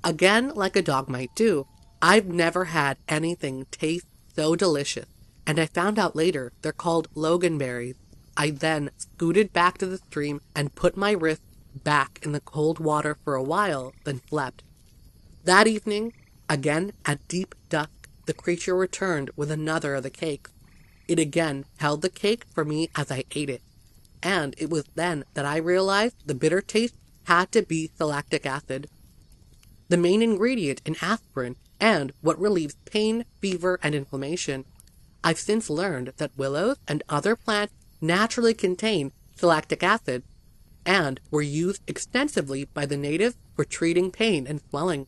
Again, like a dog might do, I've never had anything taste so delicious and I found out later they're called loganberries. I then scooted back to the stream and put my wrist back in the cold water for a while, then slept. That evening, again at deep dusk, the creature returned with another of the cakes. It again held the cake for me as I ate it, and it was then that I realized the bitter taste had to be lactic acid, the main ingredient in aspirin and what relieves pain, fever, and inflammation. I've since learned that willows and other plants naturally contain lactic acid and were used extensively by the natives for treating pain and swelling.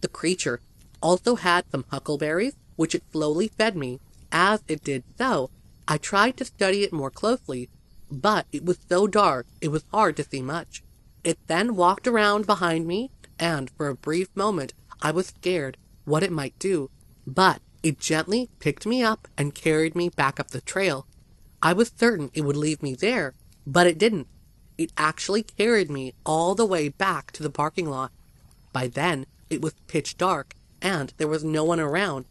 The creature also had some huckleberries, which it slowly fed me. As it did so, I tried to study it more closely, but it was so dark it was hard to see much. It then walked around behind me, and for a brief moment I was scared what it might do, but it gently picked me up and carried me back up the trail. I was certain it would leave me there, but it didn't. It actually carried me all the way back to the parking lot. By then, it was pitch dark, and there was no one around.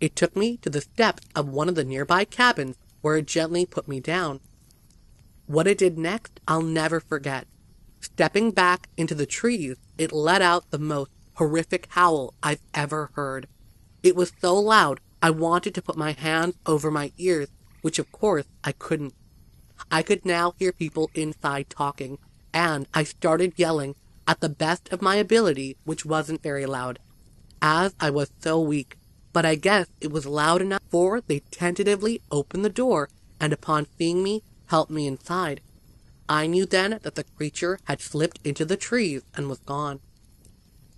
It took me to the steps of one of the nearby cabins where it gently put me down. What it did next, I'll never forget. Stepping back into the trees, it let out the most horrific howl I've ever heard. It was so loud, I wanted to put my hands over my ears, which of course I couldn't. I could now hear people inside talking, and I started yelling at the best of my ability, which wasn't very loud, as I was so weak. But I guess it was loud enough for they tentatively opened the door and upon seeing me, helped me inside. I knew then that the creature had slipped into the trees and was gone.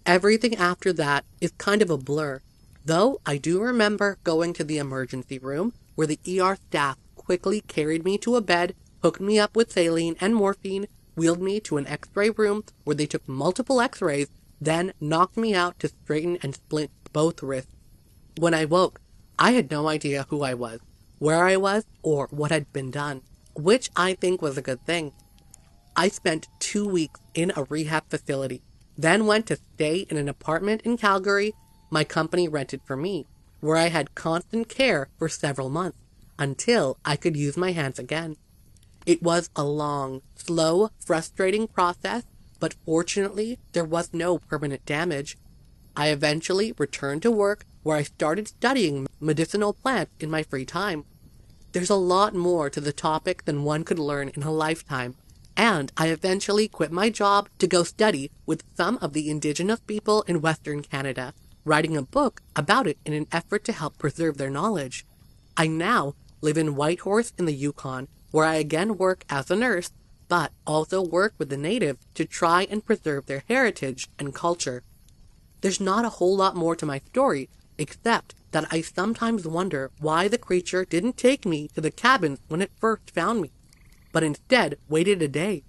Everything after that is kind of a blur, though I do remember going to the emergency room where the ER staff quickly carried me to a bed, hooked me up with saline and morphine, wheeled me to an x-ray room where they took multiple x-rays, then knocked me out to straighten and splint both wrists. When I woke, I had no idea who I was, where I was, or what had been done, which I think was a good thing. I spent two weeks in a rehab facility, then went to stay in an apartment in Calgary my company rented for me, where I had constant care for several months until I could use my hands again. It was a long, slow, frustrating process, but fortunately there was no permanent damage. I eventually returned to work where I started studying medicinal plants in my free time. There's a lot more to the topic than one could learn in a lifetime, and I eventually quit my job to go study with some of the indigenous people in Western Canada, writing a book about it in an effort to help preserve their knowledge. I now live in Whitehorse in the Yukon, where I again work as a nurse, but also work with the natives to try and preserve their heritage and culture. There's not a whole lot more to my story, except that I sometimes wonder why the creature didn't take me to the cabin when it first found me, but instead waited a day.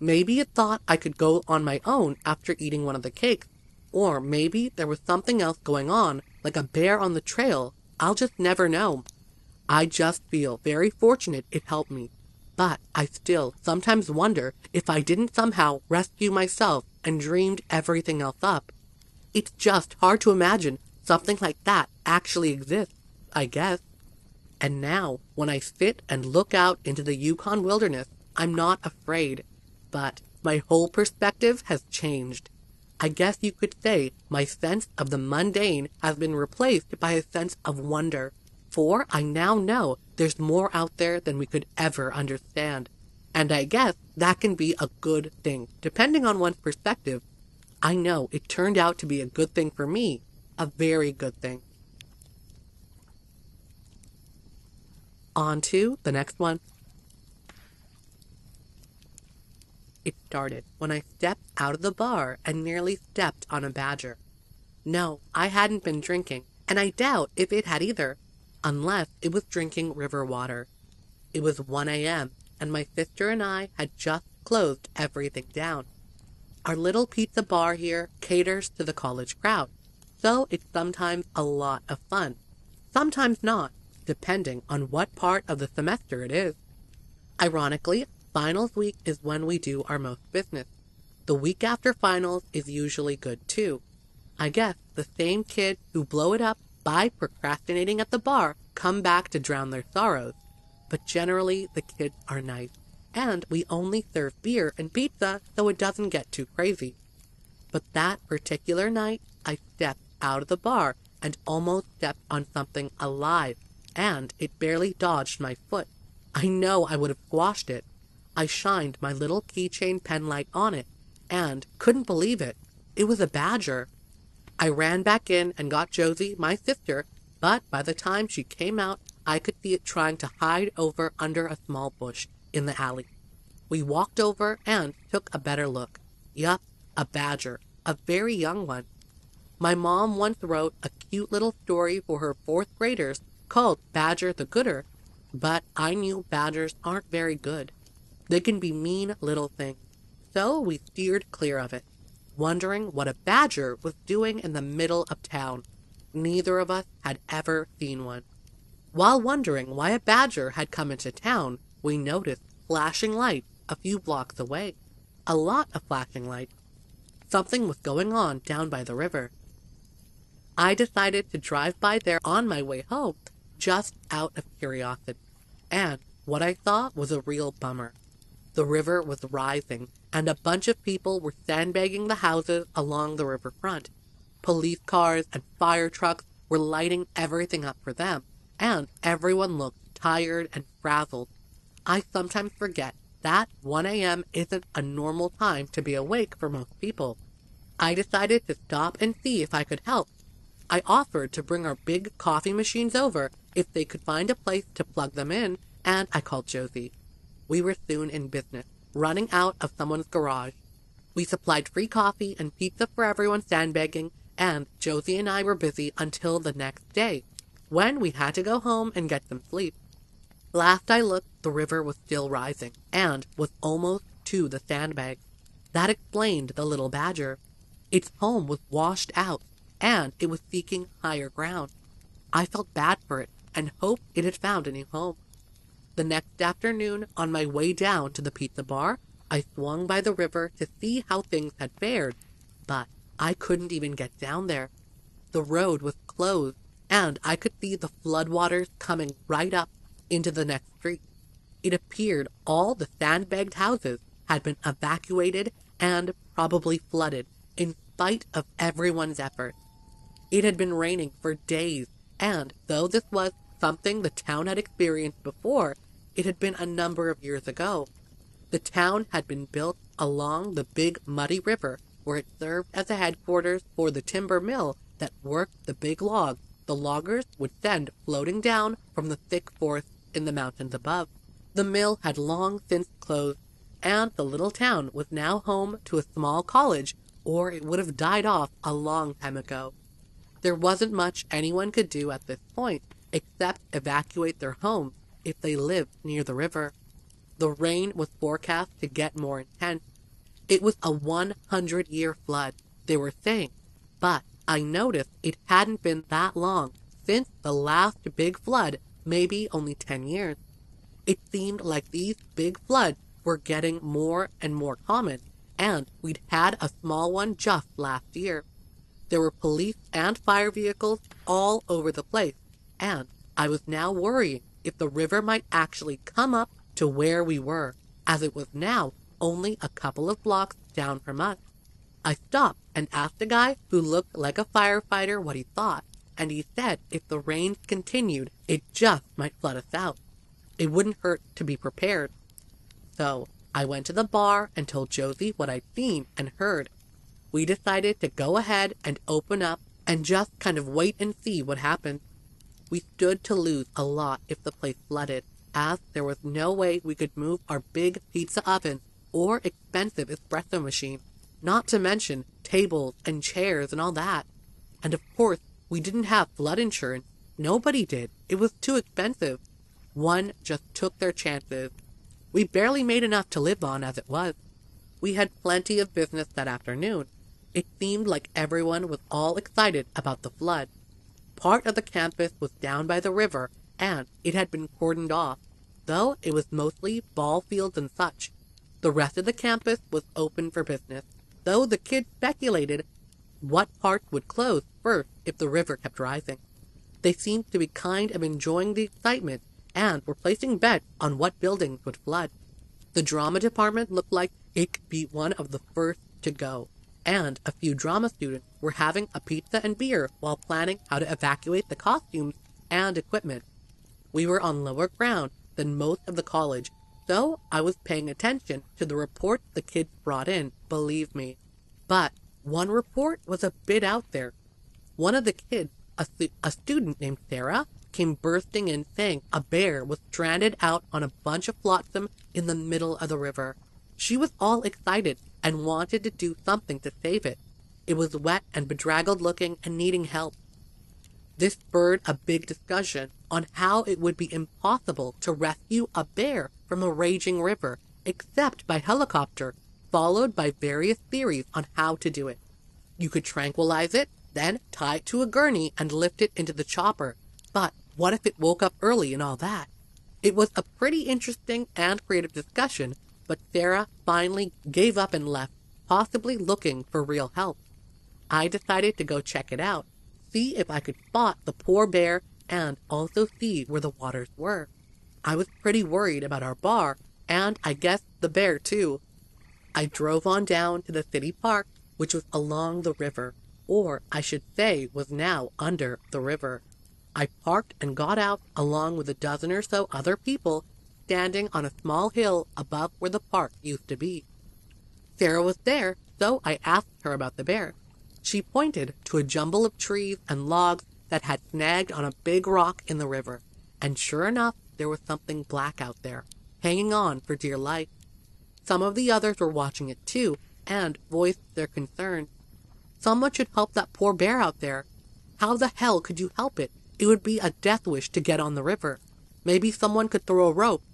Maybe it thought I could go on my own after eating one of the cakes, or maybe there was something else going on, like a bear on the trail. I'll just never know. I just feel very fortunate it helped me. But I still sometimes wonder if I didn't somehow rescue myself and dreamed everything else up. It's just hard to imagine something like that actually exists, I guess. And now, when I sit and look out into the Yukon wilderness, I'm not afraid. But my whole perspective has changed. I guess you could say my sense of the mundane has been replaced by a sense of wonder. For I now know there's more out there than we could ever understand. And I guess that can be a good thing, depending on one's perspective. I know it turned out to be a good thing for me, a very good thing. On to the next one. It started when I stepped out of the bar and nearly stepped on a badger. No, I hadn't been drinking, and I doubt if it had either unless it was drinking river water. It was 1 a.m., and my sister and I had just closed everything down. Our little pizza bar here caters to the college crowd, so it's sometimes a lot of fun. Sometimes not, depending on what part of the semester it is. Ironically, finals week is when we do our most business. The week after finals is usually good too. I guess the same kids who blow it up by procrastinating at the bar, come back to drown their sorrows. But generally, the kids are nice. and we only serve beer and pizza so it doesn't get too crazy. But that particular night, I stepped out of the bar and almost stepped on something alive, and it barely dodged my foot. I know I would have squashed it. I shined my little keychain pen light on it, and couldn't believe it. It was a badger. I ran back in and got Josie, my sister, but by the time she came out, I could see it trying to hide over under a small bush in the alley. We walked over and took a better look. Yup, a badger, a very young one. My mom once wrote a cute little story for her fourth graders called Badger the Gooder, but I knew badgers aren't very good. They can be mean little things, so we steered clear of it, wondering what a badger was doing in the middle of town. Neither of us had ever seen one. While wondering why a badger had come into town, we noticed flashing lights a few blocks away. A lot of flashing lights. Something was going on down by the river. I decided to drive by there on my way home, just out of curiosity. And what I saw was a real bummer. The river was rising, and a bunch of people were sandbagging the houses along the riverfront. Police cars and fire trucks were lighting everything up for them, and everyone looked tired and frazzled. I sometimes forget that 1 a.m. isn't a normal time to be awake for most people. I decided to stop and see if I could help. I offered to bring our big coffee machines over if they could find a place to plug them in, and I called Josie. We were soon in business, running out of someone's garage. We supplied free coffee and pizza for everyone sandbagging, and Josie and I were busy until the next day, when we had to go home and get some sleep. Last I looked, the river was still rising, and was almost to the sandbag. That explained the little badger. Its home was washed out, and it was seeking higher ground. I felt bad for it, and hoped it had found a new home. The next afternoon, on my way down to the pizza bar, I swung by the river to see how things had fared, but I couldn't even get down there. The road was closed, and I could see the floodwaters coming right up into the next street. It appeared all the sandbagged houses had been evacuated and probably flooded in spite of everyone's efforts. It had been raining for days, and though this was something the town had experienced before, it had been a number of years ago. The town had been built along the big muddy river where it served as a headquarters for the timber mill that worked the big logs the loggers would send floating down from the thick forest in the mountains above. The mill had long since closed, and the little town was now home to a small college, or it would have died off a long time ago. There wasn't much anyone could do at this point except evacuate their homes if they lived near the river. The rain was forecast to get more intense. It was a 100 year flood, they were saying, but I noticed it hadn't been that long since the last big flood maybe only 10 years. It seemed like these big floods were getting more and more common, and we'd had a small one just last year. There were police and fire vehicles all over the place, and I was now worrying if the river might actually come up to where we were, as it was now only a couple of blocks down from us. I stopped and asked a guy who looked like a firefighter what he thought and he said if the rain continued, it just might flood us out. It wouldn't hurt to be prepared. So I went to the bar and told Josie what I'd seen and heard. We decided to go ahead and open up and just kind of wait and see what happened. We stood to lose a lot if the place flooded, as there was no way we could move our big pizza oven or expensive espresso machine, not to mention tables and chairs and all that. And of course, we didn't have flood insurance. Nobody did. It was too expensive. One just took their chances. We barely made enough to live on as it was. We had plenty of business that afternoon. It seemed like everyone was all excited about the flood. Part of the campus was down by the river, and it had been cordoned off, though it was mostly ball fields and such. The rest of the campus was open for business, though the kids speculated what parts would close first if the river kept rising. They seemed to be kind of enjoying the excitement and were placing bets on what buildings would flood. The drama department looked like it could be one of the first to go, and a few drama students were having a pizza and beer while planning how to evacuate the costumes and equipment. We were on lower ground than most of the college, so I was paying attention to the reports the kids brought in, believe me. But one report was a bit out there. One of the kids, a, a student named Sarah, came bursting in saying a bear was stranded out on a bunch of flotsam in the middle of the river. She was all excited and wanted to do something to save it. It was wet and bedraggled looking and needing help. This spurred a big discussion on how it would be impossible to rescue a bear from a raging river except by helicopter, followed by various theories on how to do it. You could tranquilize it, then tie it to a gurney and lift it into the chopper. But what if it woke up early and all that? It was a pretty interesting and creative discussion, but Sarah finally gave up and left, possibly looking for real help. I decided to go check it out, see if I could spot the poor bear and also see where the waters were. I was pretty worried about our bar, and I guess the bear too. I drove on down to the city park, which was along the river, or I should say was now under the river. I parked and got out along with a dozen or so other people standing on a small hill above where the park used to be. Sarah was there, so I asked her about the bear. She pointed to a jumble of trees and logs that had snagged on a big rock in the river, and sure enough, there was something black out there, hanging on for dear life. Some of the others were watching it too, and voiced their concern. Someone should help that poor bear out there. How the hell could you help it? It would be a death wish to get on the river. Maybe someone could throw a rope.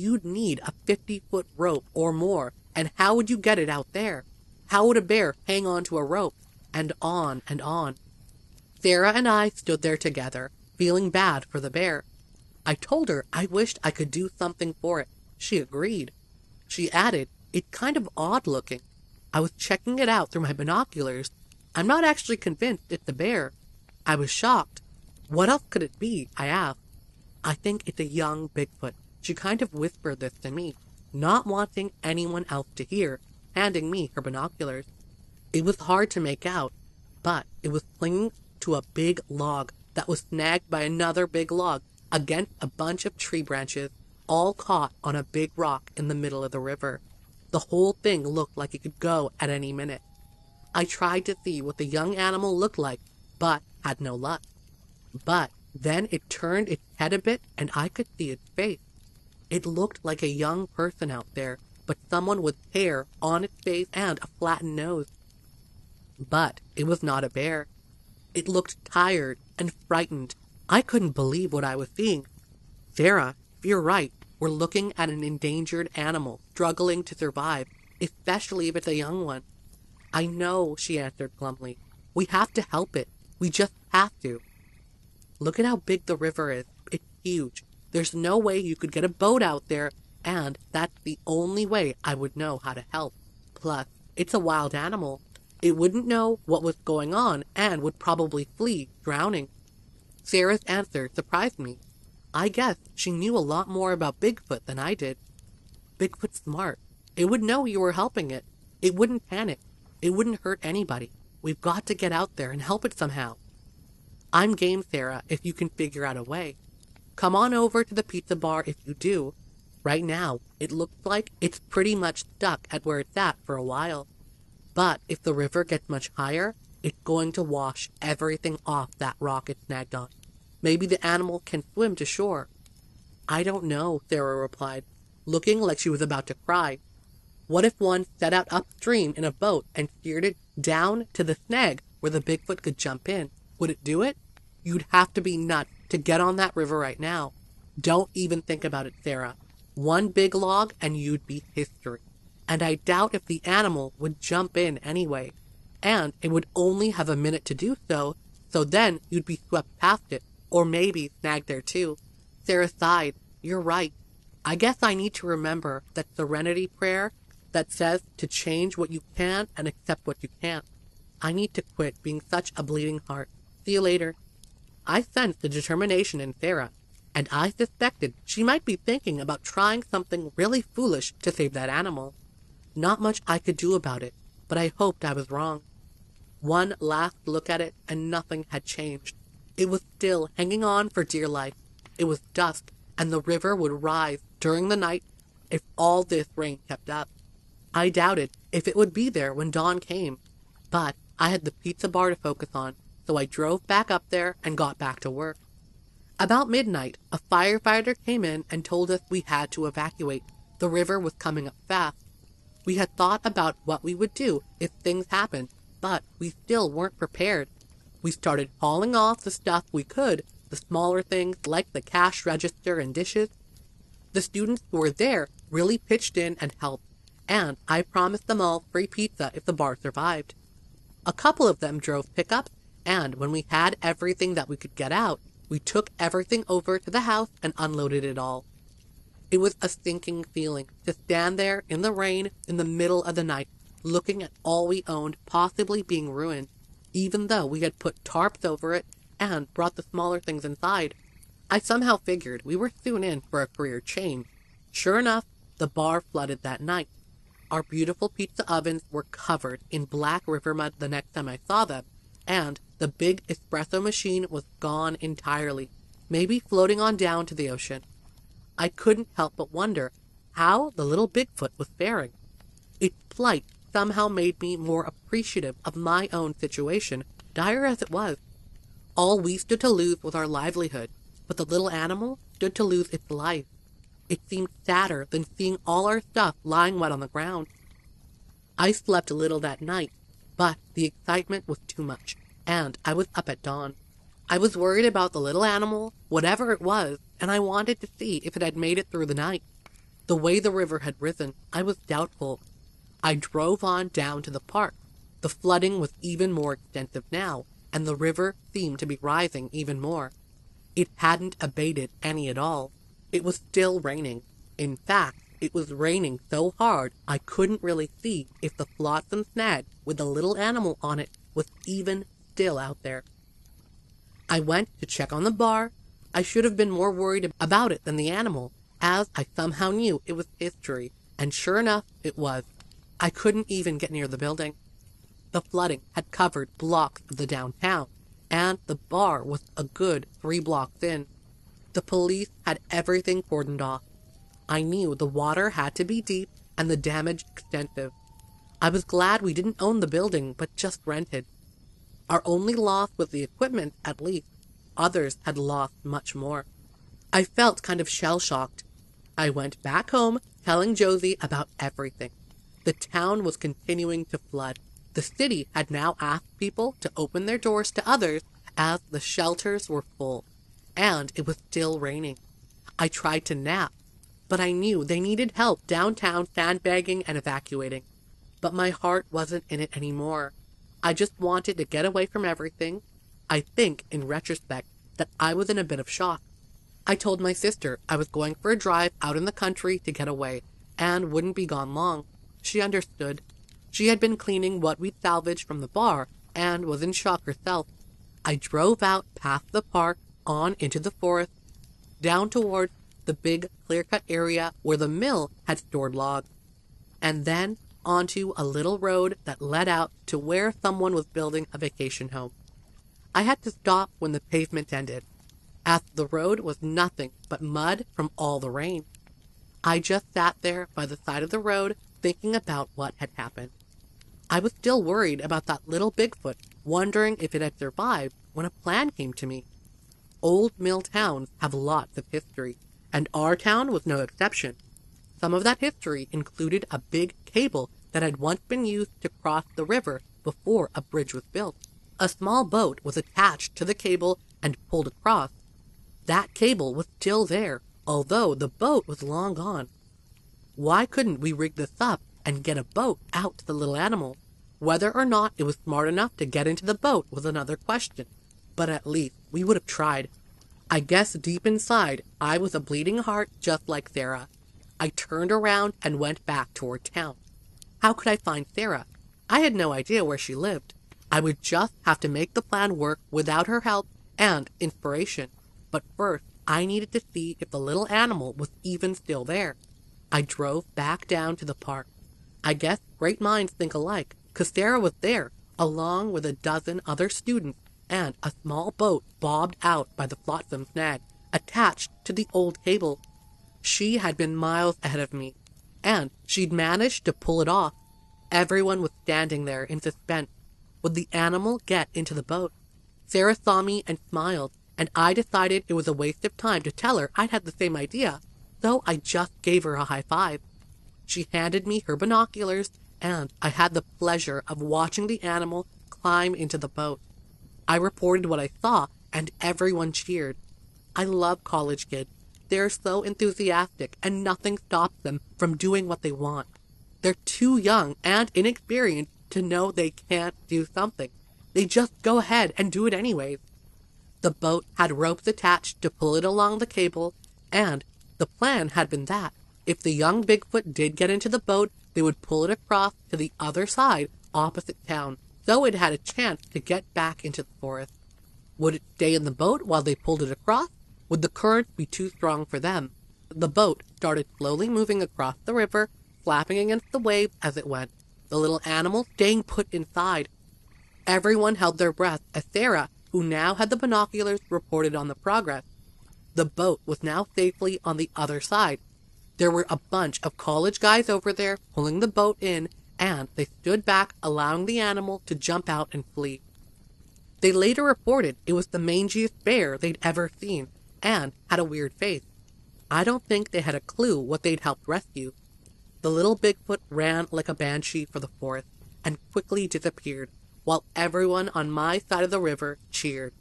You'd need a 50 foot rope or more, and how would you get it out there? How would a bear hang on to a rope? And on and on. Sarah and I stood there together, feeling bad for the bear. I told her I wished I could do something for it. She agreed. She added, It's kind of odd looking. I was checking it out through my binoculars. I'm not actually convinced it's a bear. I was shocked. What else could it be? I asked. I think it's a young Bigfoot. She kind of whispered this to me, not wanting anyone else to hear, handing me her binoculars. It was hard to make out, but it was clinging to a big log that was snagged by another big log against a bunch of tree branches, all caught on a big rock in the middle of the river. The whole thing looked like it could go at any minute. I tried to see what the young animal looked like, but had no luck. But then it turned its head a bit and I could see its face. It looked like a young person out there, but someone with hair on its face and a flattened nose. But it was not a bear. It looked tired and frightened. I couldn't believe what I was seeing. Sarah, you're right, we're looking at an endangered animal struggling to survive, especially if it's a young one. I know, she answered glumly. We have to help it. We just have to. Look at how big the river is. It's huge. There's no way you could get a boat out there, and that's the only way I would know how to help. Plus, it's a wild animal. It wouldn't know what was going on and would probably flee, drowning. Sarah's answer surprised me. I guess she knew a lot more about Bigfoot than I did. Bigfoot's smart. It would know you were helping it. It wouldn't panic. It wouldn't hurt anybody. We've got to get out there and help it somehow. I'm game, Sarah, if you can figure out a way. Come on over to the pizza bar if you do. Right now, it looks like it's pretty much stuck at where it's at for a while. But if the river gets much higher, it's going to wash everything off that rock it snagged on. Maybe the animal can swim to shore. I don't know, Sarah replied, looking like she was about to cry. What if one set out upstream in a boat and steered it down to the snag where the Bigfoot could jump in? Would it do it? You'd have to be nuts to get on that river right now. Don't even think about it, Sarah. One big log and you'd be history. And I doubt if the animal would jump in anyway. And it would only have a minute to do so, so then you'd be swept past it, or maybe snagged there too. Sarah sighed. You're right. I guess I need to remember that serenity prayer that says to change what you can and accept what you can't. I need to quit being such a bleeding heart. See you later. I sensed the determination in Sarah, and I suspected she might be thinking about trying something really foolish to save that animal. Not much I could do about it, but I hoped I was wrong. One last look at it, and nothing had changed. It was still hanging on for dear life. It was dusk, and the river would rise during the night if all this rain kept up. I doubted if it would be there when dawn came, but I had the pizza bar to focus on, so I drove back up there and got back to work. About midnight, a firefighter came in and told us we had to evacuate. The river was coming up fast. We had thought about what we would do if things happened, but we still weren't prepared. We started hauling off the stuff we could, the smaller things like the cash register and dishes. The students who were there really pitched in and helped, and I promised them all free pizza if the bar survived. A couple of them drove pickups, and when we had everything that we could get out, we took everything over to the house and unloaded it all. It was a sinking feeling to stand there in the rain in the middle of the night, looking at all we owned possibly being ruined, even though we had put tarps over it and brought the smaller things inside. I somehow figured we were soon in for a career change. Sure enough, the bar flooded that night. Our beautiful pizza ovens were covered in black river mud the next time I saw them, and the big espresso machine was gone entirely, maybe floating on down to the ocean. I couldn't help but wonder how the little Bigfoot was faring. Its plight somehow made me more appreciative of my own situation, dire as it was. All we stood to lose was our livelihood, but the little animal stood to lose its life. It seemed sadder than seeing all our stuff lying wet on the ground. I slept a little that night, but the excitement was too much, and I was up at dawn. I was worried about the little animal, whatever it was, and I wanted to see if it had made it through the night. The way the river had risen, I was doubtful. I drove on down to the park. The flooding was even more extensive now, and the river seemed to be rising even more. It hadn't abated any at all. It was still raining. In fact, it was raining so hard I couldn't really see if the flotsam snag with the little animal on it was even still out there. I went to check on the bar. I should have been more worried about it than the animal, as I somehow knew it was history, and sure enough, it was. I couldn't even get near the building. The flooding had covered blocks of the downtown, and the bar was a good three blocks in. The police had everything cordoned off. I knew the water had to be deep and the damage extensive. I was glad we didn't own the building, but just rented. Our only loss was the equipment, at least. Others had lost much more. I felt kind of shell shocked. I went back home, telling Josie about everything. The town was continuing to flood. The city had now asked people to open their doors to others as the shelters were full. And it was still raining. I tried to nap, but I knew they needed help downtown sandbagging and evacuating. But my heart wasn't in it anymore. I just wanted to get away from everything. I think, in retrospect, that I was in a bit of shock. I told my sister I was going for a drive out in the country to get away, and wouldn't be gone long. She understood. She had been cleaning what we'd salvaged from the bar, and was in shock herself. I drove out past the park, on into the forest, down toward the big clear cut area where the mill had stored logs, and then onto a little road that led out to where someone was building a vacation home. I had to stop when the pavement ended, as the road was nothing but mud from all the rain. I just sat there by the side of the road thinking about what had happened. I was still worried about that little Bigfoot, wondering if it had survived when a plan came to me. Old mill towns have lots of history, and our town was no exception. Some of that history included a big cable that had once been used to cross the river before a bridge was built. A small boat was attached to the cable and pulled across. That cable was still there, although the boat was long gone. Why couldn't we rig this up and get a boat out to the little animal? Whether or not it was smart enough to get into the boat was another question, but at least we would have tried. I guess deep inside, I was a bleeding heart just like Sarah. I turned around and went back toward town. How could I find Sarah? I had no idea where she lived. I would just have to make the plan work without her help and inspiration. But first, I needed to see if the little animal was even still there. I drove back down to the park. I guess great minds think alike, because Sarah was there, along with a dozen other students, and a small boat bobbed out by the flotsam snag, attached to the old cable. She had been miles ahead of me, and she'd managed to pull it off. Everyone was standing there in suspense. Would the animal get into the boat? Sarah saw me and smiled, and I decided it was a waste of time to tell her I'd had the same idea, so I just gave her a high five. She handed me her binoculars, and I had the pleasure of watching the animal climb into the boat. I reported what I saw, and everyone cheered. I love college kids. They're so enthusiastic, and nothing stops them from doing what they want. They're too young and inexperienced to know they can't do something. They just go ahead and do it anyways. The boat had ropes attached to pull it along the cable, and the plan had been that if the young Bigfoot did get into the boat, they would pull it across to the other side opposite town, so it had a chance to get back into the forest. Would it stay in the boat while they pulled it across? Would the current be too strong for them? The boat started slowly moving across the river, flapping against the waves as it went, the little animal staying put inside. Everyone held their breath as Sarah, who now had the binoculars, reported on the progress. The boat was now safely on the other side. There were a bunch of college guys over there pulling the boat in, and they stood back, allowing the animal to jump out and flee. They later reported it was the mangiest bear they'd ever seen, and had a weird face. I don't think they had a clue what they'd helped rescue. The little Bigfoot ran like a banshee for the forest and quickly disappeared, while everyone on my side of the river cheered.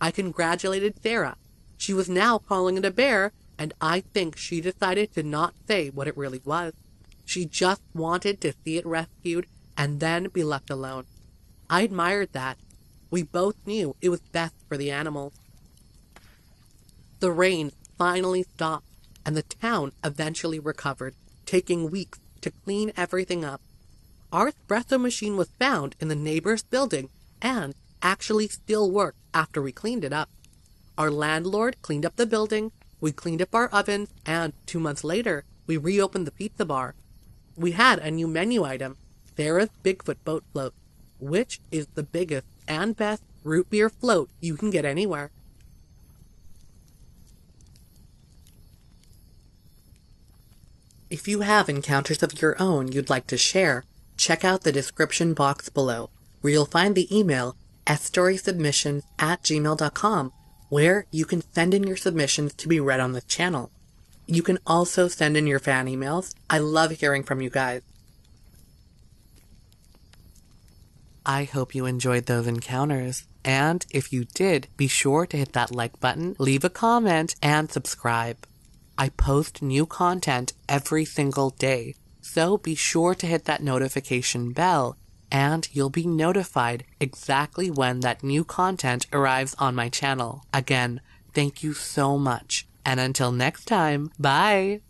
I congratulated Sarah. She was now calling it a bear, and I think she decided to not say what it really was. She just wanted to see it rescued and then be left alone. I admired that. We both knew it was best for the animals. The rain finally stopped, and the town eventually recovered, taking weeks to clean everything up. Our espresso machine was found in the neighbor's building and actually still worked after we cleaned it up. Our landlord cleaned up the building, we cleaned up our ovens, and two months later, we reopened the pizza bar. We had a new menu item, Sarah's Bigfoot Boat Float, which is the biggest and best root beer float you can get anywhere. If you have encounters of your own you'd like to share, check out the description box below, where you'll find the email sstoriessubmissions at gmail.com, where you can send in your submissions to be read on the channel. You can also send in your fan emails. I love hearing from you guys. I hope you enjoyed those encounters. And if you did, be sure to hit that like button, leave a comment, and subscribe. I post new content every single day, so be sure to hit that notification bell and you'll be notified exactly when that new content arrives on my channel. Again, thank you so much. And until next time, bye!